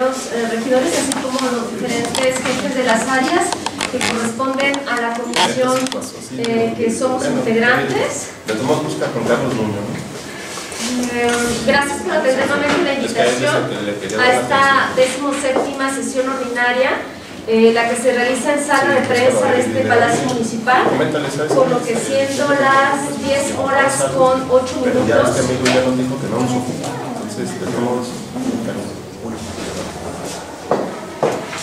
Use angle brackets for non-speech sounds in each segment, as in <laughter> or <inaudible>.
los eh, regidores, así como los diferentes jefes de las áreas que corresponden a la comisión eh, que somos integrantes. Le tomamos busca con Carlos Nuño. Eh, gracias por atender nuevamente la invitación a esta decimoséptima sesión ordinaria, eh, la que se realiza en sala de prensa de este Palacio Municipal, por lo que siendo las 10 horas con 8 Pero ya este minutos. amigo ya nos dijo que no nos ocupa. Entonces, le tomamos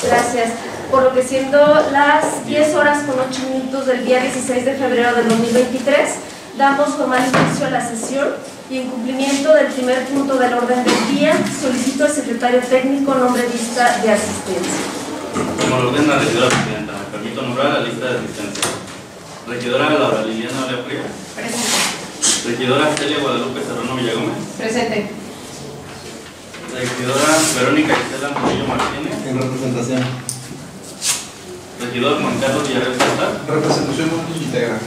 Gracias. Por lo que siendo las 10 horas con 8 minutos del día 16 de febrero del 2023, damos formal inicio a la sesión y en cumplimiento del primer punto del orden del día, solicito al secretario técnico nombre lista de asistencia. Como lo ordena la regidora presidenta, me permito nombrar la lista de asistencia. Regidora Laura Liliana Olea Fría. Regidora Celia Guadalupe Serrano Villagómez. Presente. Regidora Verónica Estela Murillo Martínez. En representación. Regidor Juan Carlos Villarreal Salazar. Representación íntegra.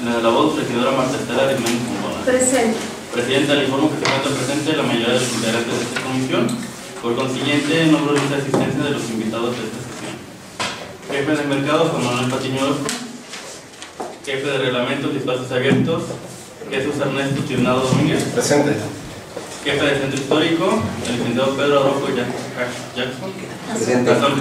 En la de la voz, regidora Marta Estela Arismendi Pompola. Presente. Presidenta, le informo que se encuentra presente la mayoría de los integrantes de esta comisión. Por consiguiente, nombro lista de asistencia de los invitados de esta sesión. Jefe de mercado, Juan Manuel Patiño Orozco. Jefe de reglamentos y espacios abiertos, Jesús Ernesto Tirnado Domínguez. Presente. Jefe del centro histórico, el licenciado Pedro Jack- Jackson. Presente. Gastón.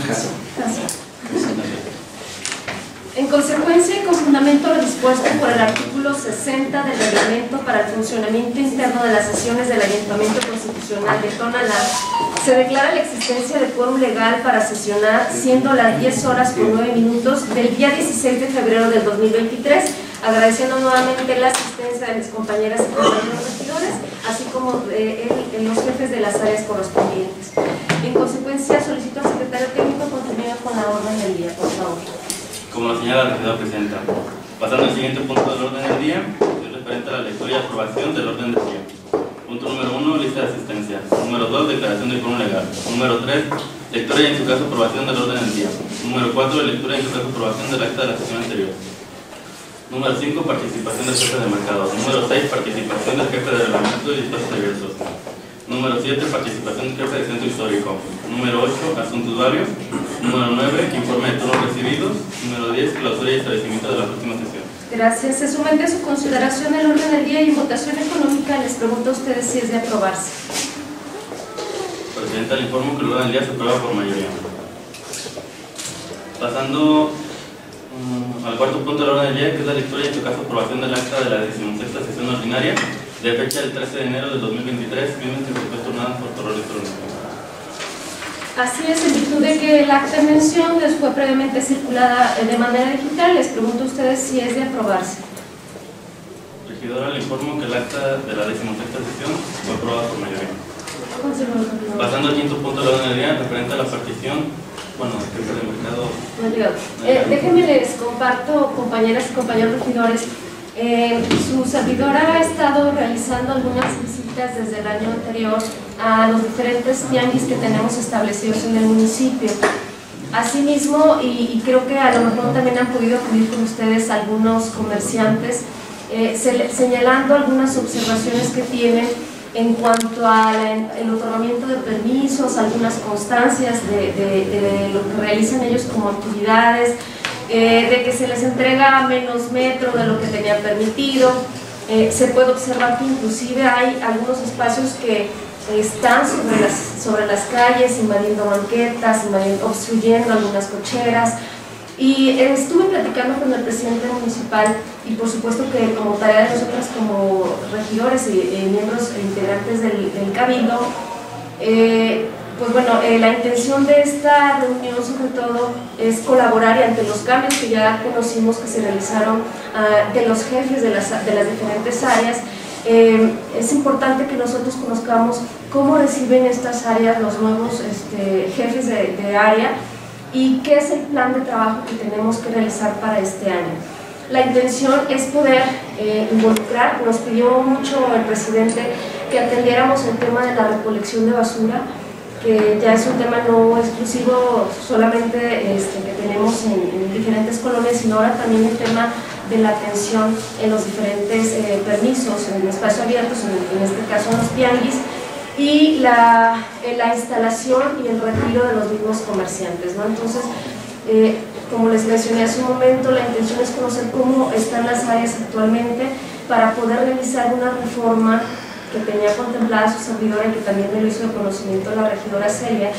En consecuencia y con fundamento lo dispuesto por el artículo 60 del reglamento para el funcionamiento interno de las sesiones del Ayuntamiento Constitucional de Tonalá, se declara la existencia de quórum legal para sesionar, siendo las 10 horas con 9 minutos del día 16 de febrero del 2023, agradeciendo nuevamente la asistencia de mis compañeras y compañeros regidores, así como de el- los jefes de las áreas correspondientes. En consecuencia, solicito al secretario técnico continuar con la orden del día, por favor. Como lo señala la regidora presidenta. Pasando al siguiente punto del orden del día, es referente a la lectura y aprobación del orden del día. Punto número uno, lista de asistencia. Número dos, declaración de quórum legal. Número tres, lectura y en su caso aprobación del orden del día. Número cuatro, lectura y en su caso aprobación del acta de la sesión anterior. Número cinco, participación del jefe de mercado. Número seis, participación del jefe de reglamento y espacios abiertos. Número 7, participación del jefe de centro histórico. Número 8, asuntos varios. Número 9, informe de turnos recibidos. Número 10, clausura y establecimiento de la próxima sesión. Gracias. Se somete a su consideración el orden del día y votación económica les pregunto a ustedes si es de aprobarse. Presidenta, le informo que el orden del día se aprueba por mayoría. Pasando al cuarto punto del orden del día, que es la lectura y en su caso aprobación del acta de la 16 sesión ordinaria de fecha del 13 de enero del 2023, misma que fue turnada por correo electrónico. Así es, en virtud de que el acta en mención les fue previamente circulada eh, de manera digital, les pregunto a ustedes si es de aprobarse. Regidora, le informo que el acta de la 16 sesión fue aprobada por mayoría. Pasando al quinto punto del orden del día, referente a la partición, bueno, que de mercado. Eh, déjenme les comparto, compañeras y compañeros regidores, eh, su servidora ha estado realizando algunas visitas desde el año anterior a los diferentes tianguis que tenemos establecidos en el municipio. Asimismo, y, y creo que a lo mejor también han podido acudir con ustedes algunos comerciantes, eh, se- señalando algunas observaciones que tienen en cuanto al otorgamiento de permisos, algunas constancias de, lo que realizan ellos como actividades, eh, de que se les entrega menos metro de lo que tenían permitido. Eh, se puede observar que inclusive hay algunos espacios que están sobre las, sobre las calles, invadiendo banquetas, obstruyendo algunas cocheras. Y eh, estuve platicando con el presidente municipal y por supuesto que como tarea de nosotros como regidores y eh, miembros e integrantes del, del cabildo, eh, pues bueno, eh, la intención de esta reunión sobre todo es colaborar y ante los cambios que ya conocimos que se realizaron ah, de los jefes de las, de las diferentes áreas, eh, es importante que nosotros conozcamos cómo reciben estas áreas los nuevos este, jefes de, de área y qué es el plan de trabajo que tenemos que realizar para este año. La intención es poder eh, involucrar, nos pidió mucho el presidente que atendiéramos el tema de la recolección de basura, que ya es un tema no exclusivo solamente este, que tenemos en, en diferentes colonias, sino ahora también el tema de la atención en los diferentes eh, permisos, en espacios abiertos, en, en este caso los tianguis, y la, eh, la instalación y el retiro de los mismos comerciantes. ¿no? Entonces, eh, como les mencioné hace un momento, la intención es conocer cómo están las áreas actualmente para poder realizar una reforma que tenía contemplada su servidora y que también me lo hizo de conocimiento la regidora Celia,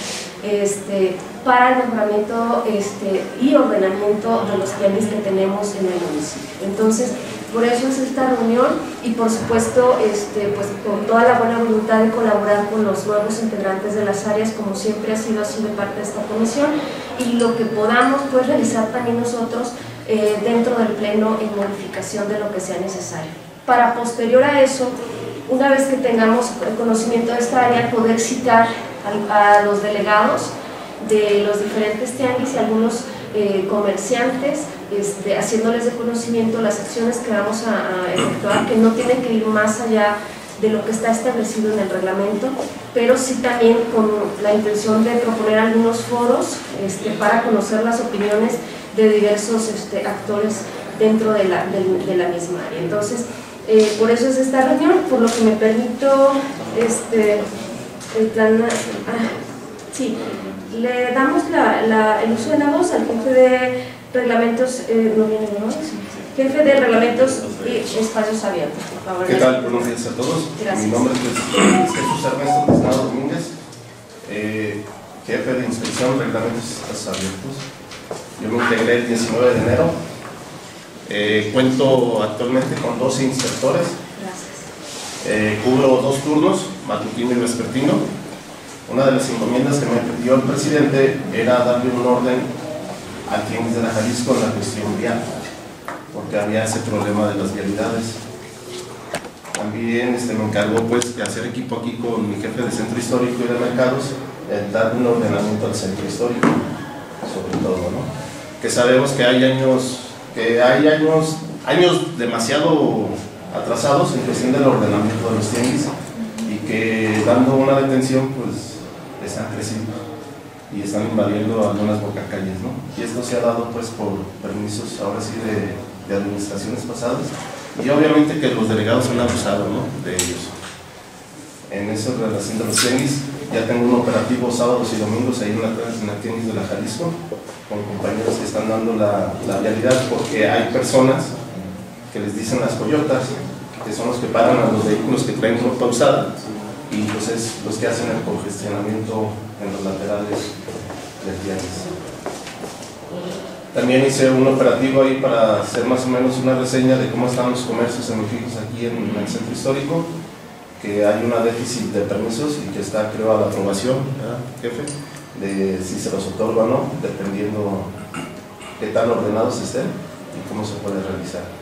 este, para el nombramiento este, y ordenamiento de los tianguis que tenemos en el municipio. Entonces, por eso es esta reunión y por supuesto este, pues, con toda la buena voluntad de colaborar con los nuevos integrantes de las áreas, como siempre ha sido así de parte de esta comisión, y lo que podamos pues, realizar también nosotros eh, dentro del pleno en modificación de lo que sea necesario. Para posterior a eso, una vez que tengamos conocimiento de esta área, poder citar a, a los delegados de los diferentes tianguis y algunos eh, comerciantes, este, haciéndoles de conocimiento las acciones que vamos a, efectuar, que no tienen que ir más allá de lo que está establecido en el reglamento, pero sí también con la intención de proponer algunos foros este, para conocer las opiniones de diversos este, actores dentro de la, misma área. Entonces, eh, por eso es esta reunión, por lo que me permito el plan... Ah, sí, le damos el uso de la voz al jefe de reglamentos, eh, no viene ¿no? jefe de reglamentos y espacios abiertos. Por favor, ¿Qué tal? Buenos días a todos. Gracias. Mi nombre es Jesús Ernesto Pesnado Domínguez, eh, jefe de inspección reglamentos y espacios abiertos. Yo me integré el 19 de enero. Eh, cuento actualmente con 12 inspectores. Gracias. Cubro dos turnos, matutino y vespertino. Una de las encomiendas que me pidió el presidente era darle un orden al tianguis de la Jalisco en la cuestión vial, porque había ese problema de las vialidades. También este, me encargó pues, de hacer equipo aquí con mi jefe de centro histórico y de mercados, el dar un ordenamiento al centro histórico, sobre todo, ¿no? Que sabemos que hay años, que hay años, años demasiado atrasados en cuestión del ordenamiento de los tianguis y que dando una detención pues están creciendo y están invadiendo algunas bocacalles, ¿no? Y esto se ha dado pues por permisos ahora sí de, de administraciones pasadas y obviamente que los delegados han abusado, ¿no? De ellos. En esa relación de los tianguis, ya tengo un operativo sábados y domingos ahí en la, en la tianguis de la Jalisco con compañeros que están dando la, la vialidad porque hay personas que les dicen las coyotas, que son los que paran a los vehículos que traen ropa usada y pues es los que hacen el congestionamiento en los laterales del tianguis. También hice un operativo ahí para hacer más o menos una reseña de cómo están los comercios semifijos aquí en el centro histórico, que hay una déficit de permisos y que está creo a la aprobación, ¿verdad, jefe, de si se los otorga o no, dependiendo qué tan ordenados estén y cómo se puede realizar.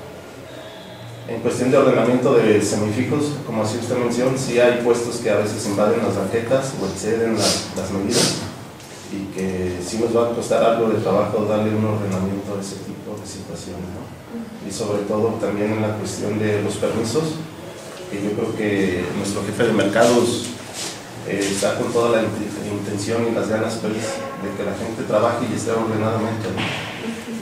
En cuestión de ordenamiento de semifijos, como así usted menciona, sí hay puestos que a veces invaden las banquetas o exceden las, las medidas y que sí nos va a costar algo de trabajo darle un ordenamiento a ese tipo de situaciones. ¿no? Y sobre todo también en la cuestión de los permisos, que yo creo que nuestro jefe de mercados eh, está con toda la intención y las ganas pues, de que la gente trabaje y esté ordenadamente. ¿no?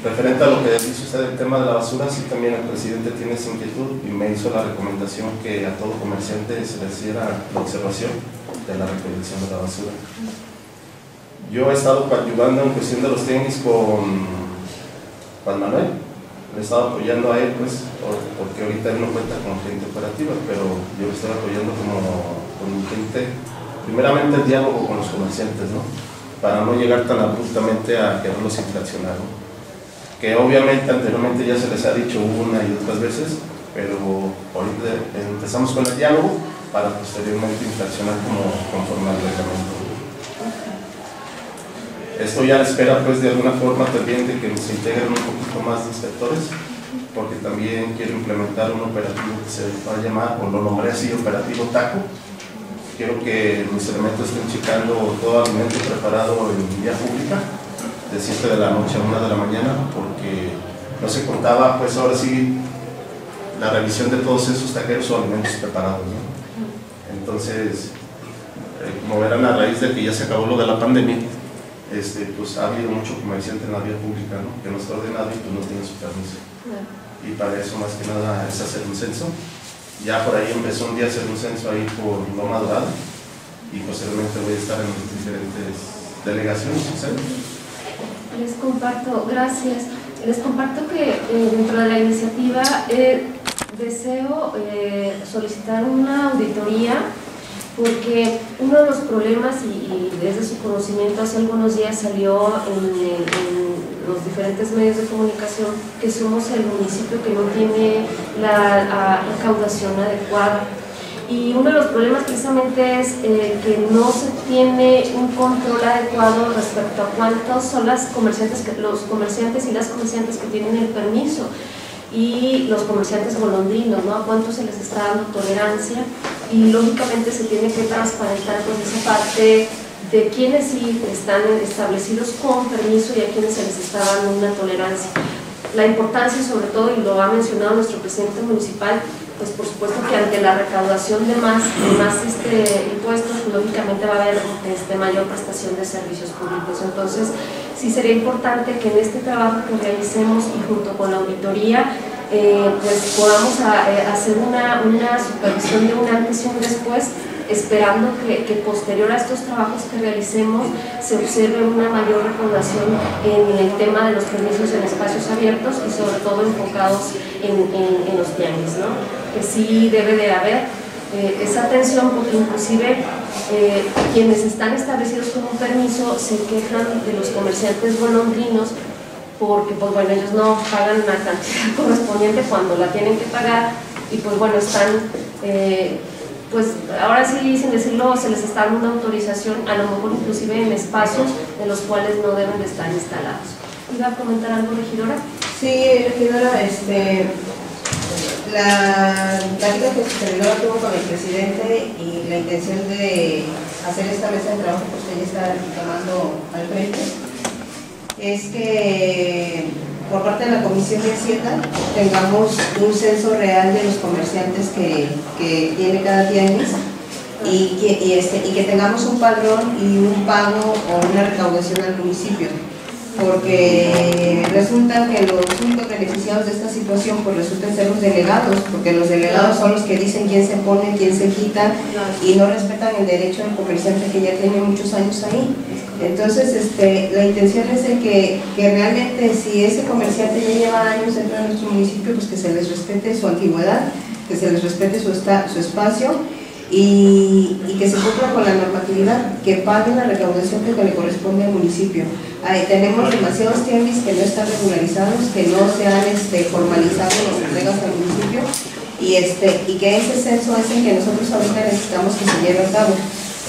Referente a lo que dice usted del tema de la basura, sí también el presidente tiene esa inquietud y me hizo la recomendación que a todo comerciante se le hiciera la observación de la recolección de la basura. Yo he estado coadyuvando en cuestión de los tenis con Juan Manuel, le he estado apoyando a él, pues, porque ahorita él no cuenta con gente operativa, pero yo le estoy apoyando como con gente, primeramente el diálogo con los comerciantes, ¿no? Para no llegar tan abruptamente a quererlos infraccionar, ¿no? Que obviamente anteriormente ya se les ha dicho una y otras veces, pero ahorita empezamos con el diálogo para posteriormente infraccionar como conforme al reglamento. Esto ya espera pues de alguna forma también de que se integren un poquito más de inspectores, porque también quiero implementar un operativo que se va a llamar, o lo nombré así, operativo TACO. Quiero que mis elementos estén checando todo alimento preparado en vía pública, de 7 de la noche a 1 de la mañana, porque no se contaba pues ahora sí la revisión de todos esos taqueros o alimentos preparados. ¿no? Entonces, eh, como verán a raíz de que ya se acabó lo de la pandemia, este, pues ha habido mucho comerciante en la vía pública, ¿no? que no está ordenado y pues no tiene su permiso. Y para eso más que nada es hacer un censo. Ya por ahí empezó un día a hacer un censo ahí por Loma Dorada y posteriormente voy a estar en diferentes delegaciones. Les comparto, gracias. Les comparto que eh, dentro de la iniciativa eh, deseo eh, solicitar una auditoría porque uno de los problemas, y, desde su conocimiento hace algunos días salió en, los diferentes medios de comunicación, que somos el municipio que no tiene la recaudación adecuada. Y uno de los problemas precisamente es eh, que no se tiene un control adecuado respecto a cuántos son las comerciantes que, los comerciantes y las comerciantes que tienen el permiso y los comerciantes golondrinos, ¿no? a cuánto se les está dando tolerancia y lógicamente se tiene que transparentar con esa parte de quienes sí están establecidos con permiso y a quienes se les está dando una tolerancia. La importancia sobre todo, y lo ha mencionado nuestro presidente municipal, pues por supuesto que ante la recaudación de más, más este, impuestos, pues, lógicamente va a haber este, mayor prestación de servicios públicos. Entonces, sí sería importante que en este trabajo que realicemos y junto con la auditoría, eh, pues podamos eh, hacer una, una, supervisión de un antes y un después, esperando que, que, posterior a estos trabajos que realicemos se observe una mayor recaudación en el tema de los permisos en espacios abiertos y sobre todo enfocados en, en, en los tianguis, ¿no? Sí debe de haber eh, esa atención porque inclusive eh, quienes están establecidos con un permiso se quejan de los comerciantes golondrinos porque pues bueno ellos no pagan la cantidad <laughs> correspondiente cuando la tienen que pagar y pues bueno están eh, pues ahora sí sin decirlo se les está dando una autorización a lo mejor inclusive en espacios en los cuales no deben de estar instalados. ¿Iba a comentar algo regidora? Sí, regidora, este la plática que su servidor tuvo con el presidente y la intención de hacer esta mesa de trabajo que usted ya está tomando al frente es que por parte de la Comisión de Hacienda tengamos un censo real de los comerciantes que, tiene cada tianguis y, este, y que tengamos un padrón y un pago o una recaudación al municipio porque resulta que los únicos beneficiados de esta situación pues resultan ser los delegados, porque los delegados son los que dicen quién se pone, quién se quita y no respetan el derecho del comerciante que ya tiene muchos años ahí. Entonces, este, la intención es de que, que realmente si ese comerciante ya lleva años dentro de nuestro municipio, pues que se les respete su antigüedad, que se les respete su, su espacio y, que se cumpla con la normatividad, que paguen la recaudación que le corresponde al municipio. Tenemos demasiados tianguis que no están regularizados, que no se han este, formalizado los entregas al municipio y, este, y que ese censo es el que nosotros ahorita necesitamos que se lleve a cabo.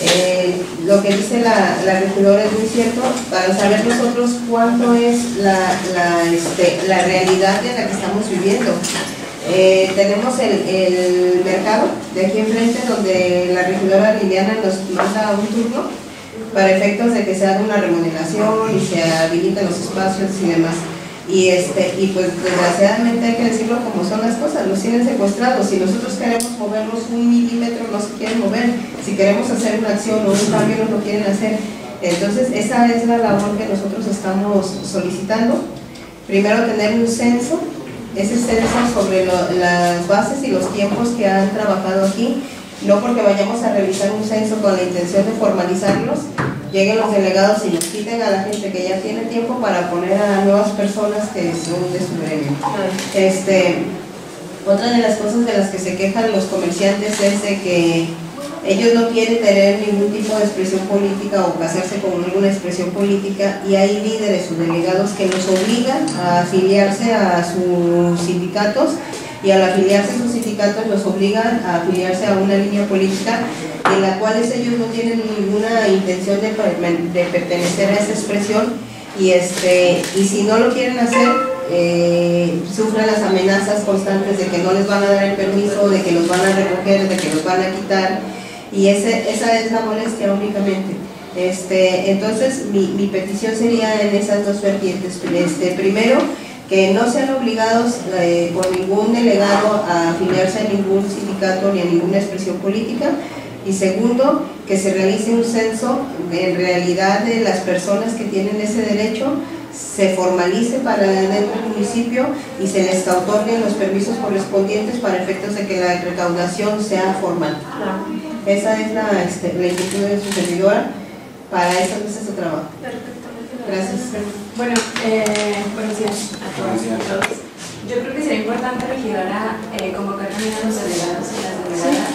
Eh, lo que dice la, la, regidora es muy cierto, para saber nosotros cuánto es la, la, este, la realidad en la que estamos viviendo. Eh, tenemos el, mercado de aquí enfrente donde la regidora Liliana nos manda un turno para efectos de que se haga una remodelación y se habiliten los espacios y demás. Y, este, y pues desgraciadamente hay que decirlo como son las cosas, los tienen secuestrados. Si nosotros queremos movernos un milímetro no se quieren mover, si queremos hacer una acción o un cambio no lo quieren hacer. Entonces esa es la labor que nosotros estamos solicitando. Primero tener un censo ese censo sobre las bases y los tiempos que han trabajado aquí, no porque vayamos a realizar un censo con la intención de formalizarlos, lleguen los delegados y nos quiten a la gente que ya tiene tiempo para poner a nuevas personas que son de su gremio. Este, otra de las cosas de las que se quejan los comerciantes es de que ellos no quieren tener ningún tipo de expresión política o casarse con alguna expresión política y hay líderes o delegados que los obligan a afiliarse a sus sindicatos y al afiliarse a sus sindicatos los obligan a afiliarse a una línea política en la cual ellos no tienen ninguna intención de, pertenecer a esa expresión y, este, y si no lo quieren hacer eh, sufren las amenazas constantes de que no les van a dar el permiso, de que los van a recoger, de que los van a quitar y ese, esa es la molestia únicamente. Este, entonces, mi, mi petición sería en esas dos vertientes. Este, primero, que no sean obligados eh, por ningún delegado a afiliarse a ningún sindicato ni a ninguna expresión política. Y segundo, que se realice un censo en realidad de las personas que tienen ese derecho se formalice para dentro del municipio y se les otorguen los permisos correspondientes para efectos de que la recaudación sea formal. Esa es la, este, la inquietud de su servidora para estas mesas de trabajo. Perfectamente. Gracias. Bueno, eh, buenos días a todos y a todos. Yo creo que sería importante, regidora, eh, convocar también a los delegados y las delegadas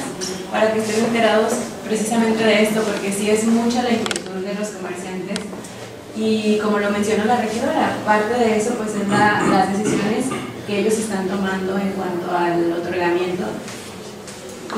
para que estén enterados precisamente de esto, porque sí es mucha la inquietud de los comerciantes y como lo mencionó la regidora, parte de eso pues es la- las decisiones que ellos están tomando en cuanto al otorgamiento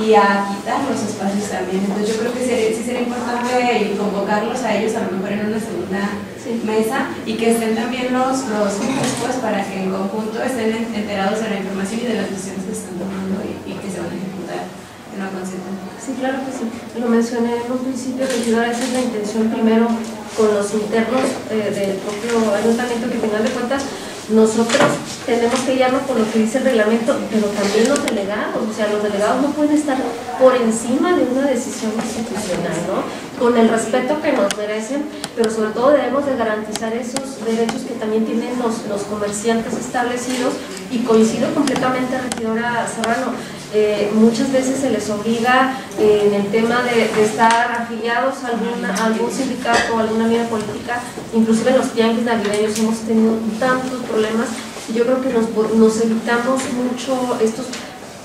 y a quitar los espacios también. Entonces yo creo que sería, sí sería importante convocarlos a ellos a lo mejor en una segunda Sí. mesa y que estén también los, los jefes, pues para que en conjunto estén en- enterados de la información y de las decisiones que están tomando y, y que se van a ejecutar en lo consecuente. Sí, claro que sí. Lo mencioné en un principio, regidora, esa es la intención primero con los internos eh, del propio ayuntamiento, que al final de cuentas nosotros tenemos que guiarnos por lo que dice el reglamento, pero también los delegados, o sea, los delegados no pueden estar por encima de una decisión institucional, ¿no? Con el respeto que nos merecen, pero sobre todo debemos de garantizar esos derechos que también tienen los, los comerciantes establecidos y coincido completamente, regidora Serrano, eh, muchas veces se les obliga eh, en el tema de, estar afiliados a, alguna, a algún sindicato o alguna línea política, inclusive en los tianguis navideños hemos tenido tantos problemas y yo creo que nos, nos evitamos mucho estos,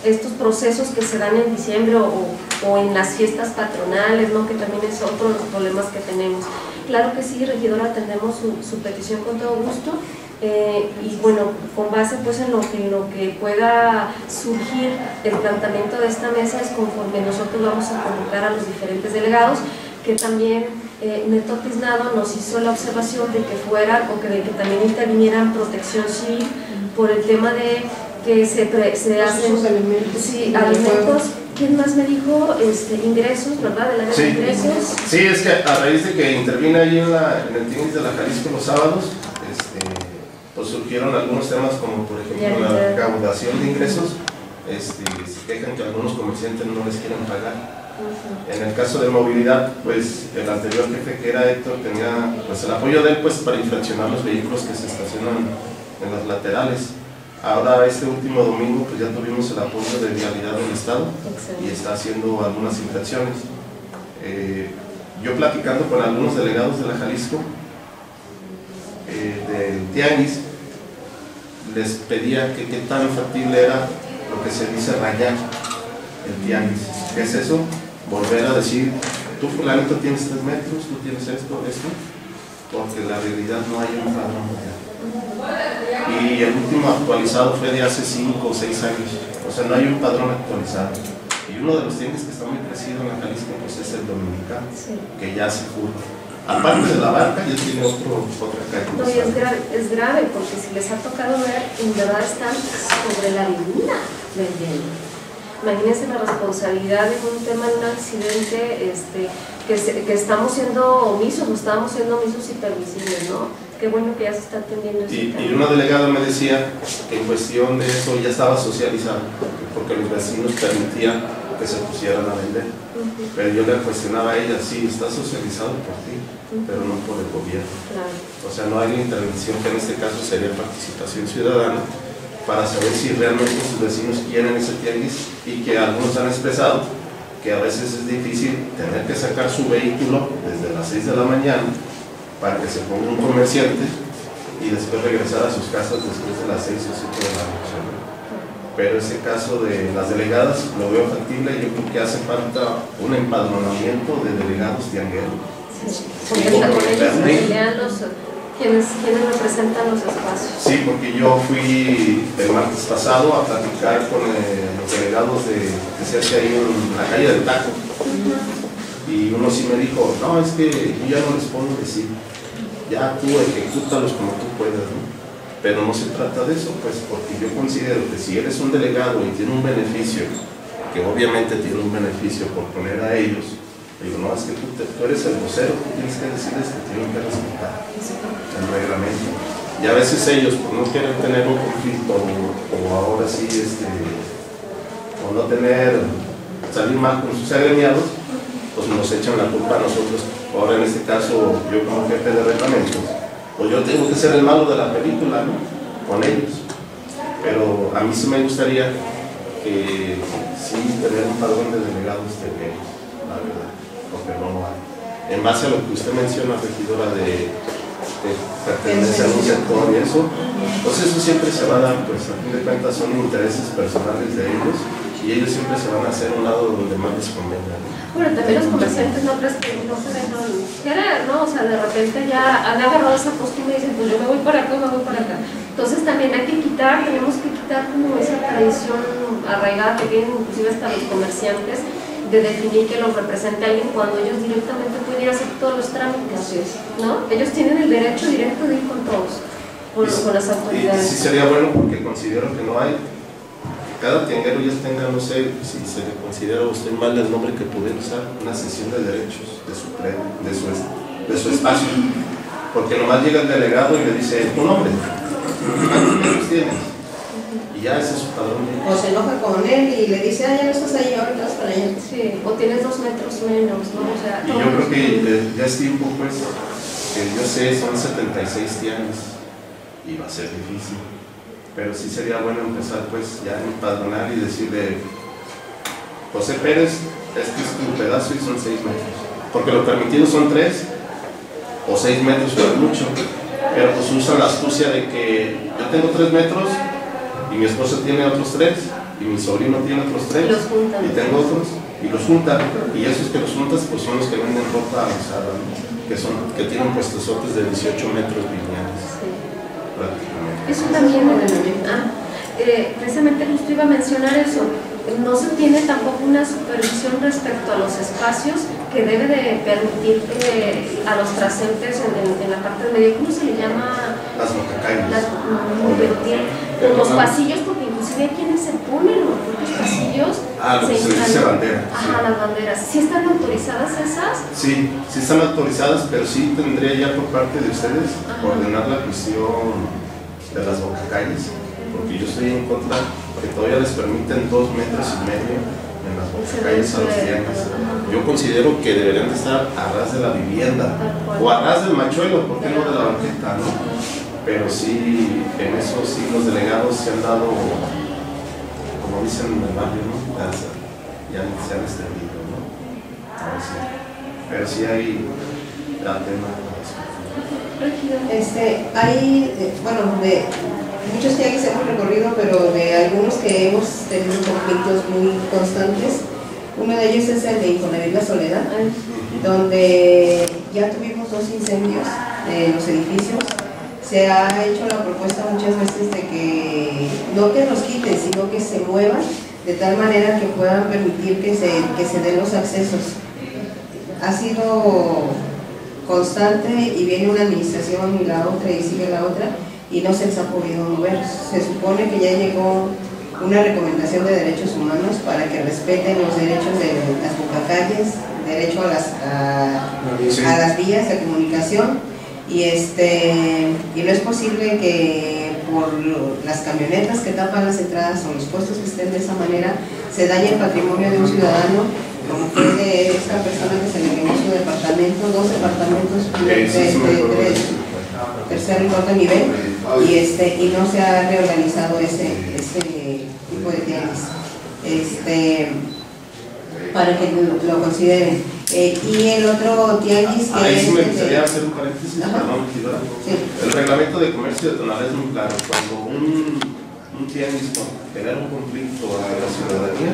estos procesos que se dan en diciembre o, o en las fiestas patronales, ¿no? que también es otro de los problemas que tenemos. Claro que sí, regidora, atendemos su petición con todo gusto. Eh, y bueno, con base pues en lo que, lo que pueda surgir el planteamiento de esta mesa es conforme nosotros vamos a convocar a los diferentes delegados, que también eh, Neto Tiznado nos hizo la observación de que fueran o que, de que también intervinieran protección civil por el tema de que se, pre- se hacen alimentos. sí, alimentos, ¿quién más me dijo? Este, ingresos, ¿verdad? Del área Sí. de ingresos. Sí, es que a raíz de que intervine ahí en, la, en el tianguis de la Jalisco los sábados, pues surgieron algunos temas como por ejemplo la recaudación de ingresos, este, se quejan que algunos comerciantes no les quieren pagar. En el caso de movilidad, pues el anterior jefe que era Héctor tenía pues el apoyo de él pues para infraccionar los vehículos que se estacionan en las laterales. Ahora este último domingo pues ya tuvimos el apoyo de Vialidad del Estado y está haciendo algunas infracciones. Eh, yo platicando con algunos delegados de la Jalisco, eh, del Tianguis, les pedía que qué tan factible era lo que se dice rayar el Tianguis. ¿Qué es eso? Volver a decir, tú fulanito tienes tres metros, tú tienes esto, esto, porque en la realidad no hay un padrón. Y el último actualizado fue de hace 5 o 6 años. O sea, no hay un padrón actualizado. Y uno de los tianguis que está muy crecido en la Jalisco pues, es el dominicano, que ya se curva. Aparte de la barca, ya tiene otro, otra calle. No, y es grave, es grave porque si les ha tocado ver, en verdad están sobre la línea vendiendo. Imagínense la responsabilidad de un tema, de un accidente, este, que, se- que estamos siendo omisos, o estamos siendo omisos y permisibles, ¿no? Qué bueno que ya se está atendiendo ese Y, y una delegada me decía que en cuestión de eso ya estaba socializado, porque los vecinos permitían que se pusieran a vender. Pero yo le cuestionaba a ella, sí, está socializado por ti, pero no por el gobierno. Claro. O sea, no hay la intervención, que en este caso sería participación ciudadana, para saber si realmente sus vecinos quieren ese tianguis y que algunos han expresado que a veces es difícil tener que sacar su vehículo desde las 6 de la mañana para que se ponga un comerciante y después regresar a sus casas después de las 6 o 7 de la noche. Pero ese caso de las delegadas lo veo factible y yo creo que hace falta un empadronamiento de delegados tiangueros. Sí, porque con ellos se pelean los, quienes, quienes representan los espacios. Sí, porque yo fui el martes pasado a platicar con eh, los delegados de, que se hace ahí en la calle del Taco. Y uno sí me dijo, no, es que yo ya no les puedo decir, ya tú ejecútalos como tú puedas, ¿no? Pero no se trata de eso, pues, porque yo considero que si eres un delegado y tiene un beneficio, que obviamente tiene un beneficio por poner a ellos, digo, no, es que tú, tú eres el vocero, tú tienes que decirles que tienen que respetar el reglamento. Y a veces ellos, por no querer tener un conflicto o ahora sí, este, o no tener, salir mal con sus agremiados, pues nos echan la culpa a nosotros. Ahora en este caso, yo como jefe de reglamentos, pues yo tengo que ser el malo de la película, ¿no? Con ellos. Pero a mí sí me gustaría que sí tener un padrón de delegados de la verdad, porque no lo hay. En base a lo que usted menciona, regidora, de, de pertenecer a un sector y eso, pues eso siempre se va a dar, pues a fin de cuentas son intereses personales de ellos y ellos siempre se van a hacer un lado donde más les convenga. ¿no? Bueno, también los comerciantes no no se dejan querer, ¿no? O sea, de repente ya han agarrado esa costumbre y dicen, pues yo me voy para acá, me voy para acá. Entonces también hay que quitar, tenemos que quitar como esa tradición arraigada que tienen inclusive hasta los comerciantes de definir que los represente alguien cuando ellos directamente pueden ir a hacer todos los trámites, ¿no? Ellos tienen el derecho directo de ir con todos, con, Y- con las Y autoridades. sí sería bueno porque considero que no hay, cada tianguero ya tenga, no sé, si se le considera a usted mal el nombre que pudiera usar, una sesión de derechos de su, pre- de su, de su espacio. Porque nomás llega el delegado y le dice, tu nombre, ¿cuántos tienes? Y ya ese es su padrón. de- O se enoja con él y le dice, ah, ya no estás ahí, ahora vas para allá. Sí, o tienes dos metros menos, ¿no? O sea, Y yo creo que ya es tiempo, pues, que yo sé, son 76 tianguis y va a ser difícil. Pero sí sería bueno empezar, pues, ya a empadronar y decirle, José Pérez, este es tu pedazo y son 6 metros. Porque lo permitido son 3 o 6 metros por mucho. Pero pues usan la astucia de que yo tengo 3 metros y mi esposa tiene otros 3 y mi sobrino tiene otros 3 Y tengo otros y los juntan y esos que los juntas pues son los que venden ropa usada ¿no? que son que tienen puestosotes de 18 metros lineales Eso también, ah, eh, precisamente justo iba a mencionar eso. No se tiene tampoco una supervisión respecto a los espacios que debe de permitir eh, a los trascentes en, en- en la parte de medio, ¿cómo se le llama? las mocacayas Las, no, los pasillos, porque inclusive hay quienes se ponen los propios pasillos. ah lo que se dice bandera Ajá, las banderas. ¿Sí están autorizadas esas? sí sí están autorizadas pero sí tendría ya por parte de ustedes Ajá. ordenar la cuestión de las mocacayas porque yo estoy en contra que todavía les permiten dos metros y medio en las mocacayas a los Ajá. yo considero que deberían de estar a ras de la vivienda o a ras del machuelo, ¿por qué no de la banqueta? ¿no? Pero sí, en eso sí los delegados se han dado, como dicen en el barrio, ¿no? Ya se han extendido, ¿no? Ahora sí. Pero sí hay la tema. Este, hay, eh, bueno, de muchos tianguis hemos recorrido, pero de algunos que hemos tenido conflictos muy constantes. Uno de ellos es el de Infonavit La Soledad, Ay, donde ya tuvimos dos incendios en los edificios. Se ha hecho la propuesta muchas veces de que no que los quiten, sino que se muevan de tal manera que puedan permitir que se, que se den los accesos. Ha sido constante y viene una administración y la otra y sigue la otra y no se les ha podido mover. Se supone que ya llegó una recomendación de derechos humanos para que respeten los derechos de las bocacalles, derecho a las, a, a las vías de comunicación y este y no es posible que por las camionetas que tapan las entradas o los puestos que estén de esa manera se dañe el patrimonio de un ciudadano como fue de esta persona que se le quemó su departamento, dos departamentos de, me de- tercer y cuarto nivel y este y no se ha reorganizado ese, ese tipo de tianguis este para que lo, lo consideren. Eh, y el otro tianguis que Ahí sí me gustaría hacer un paréntesis, Ajá. perdón, sí, El reglamento de comercio de Tonalá es muy claro. Cuando un, un tianguis genera un conflicto a la ciudadanía,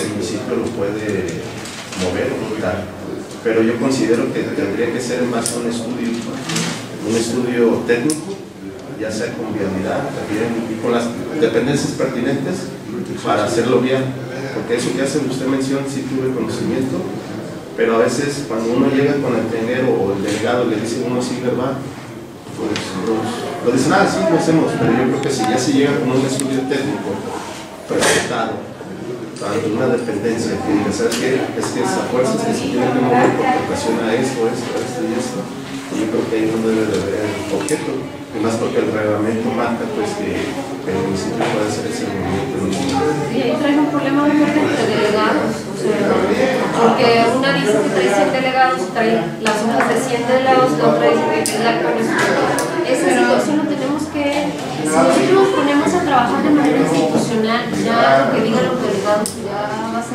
el municipio lo puede mover o quitar. Pero yo considero que tendría que ser a un estudio, un estudio técnico, ya sea con vialidad también y con las dependencias pertinentes para hacerlo bien. Porque eso que hace usted mención, sí tuve conocimiento, pero a veces cuando uno llega con el tendero o el delegado le dice uno sí, ¿verdad? Pues los, lo dicen, ah, sí, lo hacemos, pero yo creo que si ya se llega con un estudio técnico presentado, tanto una dependencia que diga, ¿sabes qué? Es que esa fuerza es que se tiene que mover porque ocasiona esto, esto, esto y esto. Y yo creo que ahí no debe de haber objeto, y más porque el reglamento marca pues que el municipio puede hacer ese movimiento. Y ahí traen un problema muy fuerte entre delegados. O ¿no? Porque una dice que trae 100 delegados, trae las hojas de 100 delegados, la otra dice que es la Esa situación lo tenemos que, si nosotros nos ponemos a trabajar de manera institucional, ya lo que digan los delegados, ya va a ser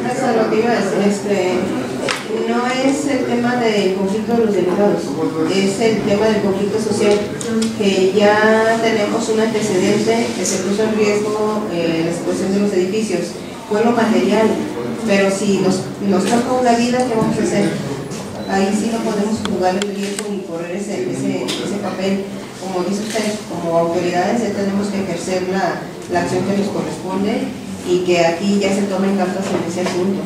Es lo que este, no es el tema del conflicto de los delegados, es el tema del conflicto social, que ya tenemos un antecedente que se puso en riesgo eh, la situación de los edificios, fue lo material, pero si nos, nos toca una vida, ¿qué vamos a hacer? Ahí sí no podemos jugar el riesgo ni correr ese, ese, ese papel. Como dice usted, como autoridades ya tenemos que ejercer la, la acción que nos corresponde y que aquí ya se tomen cartas en ese asunto.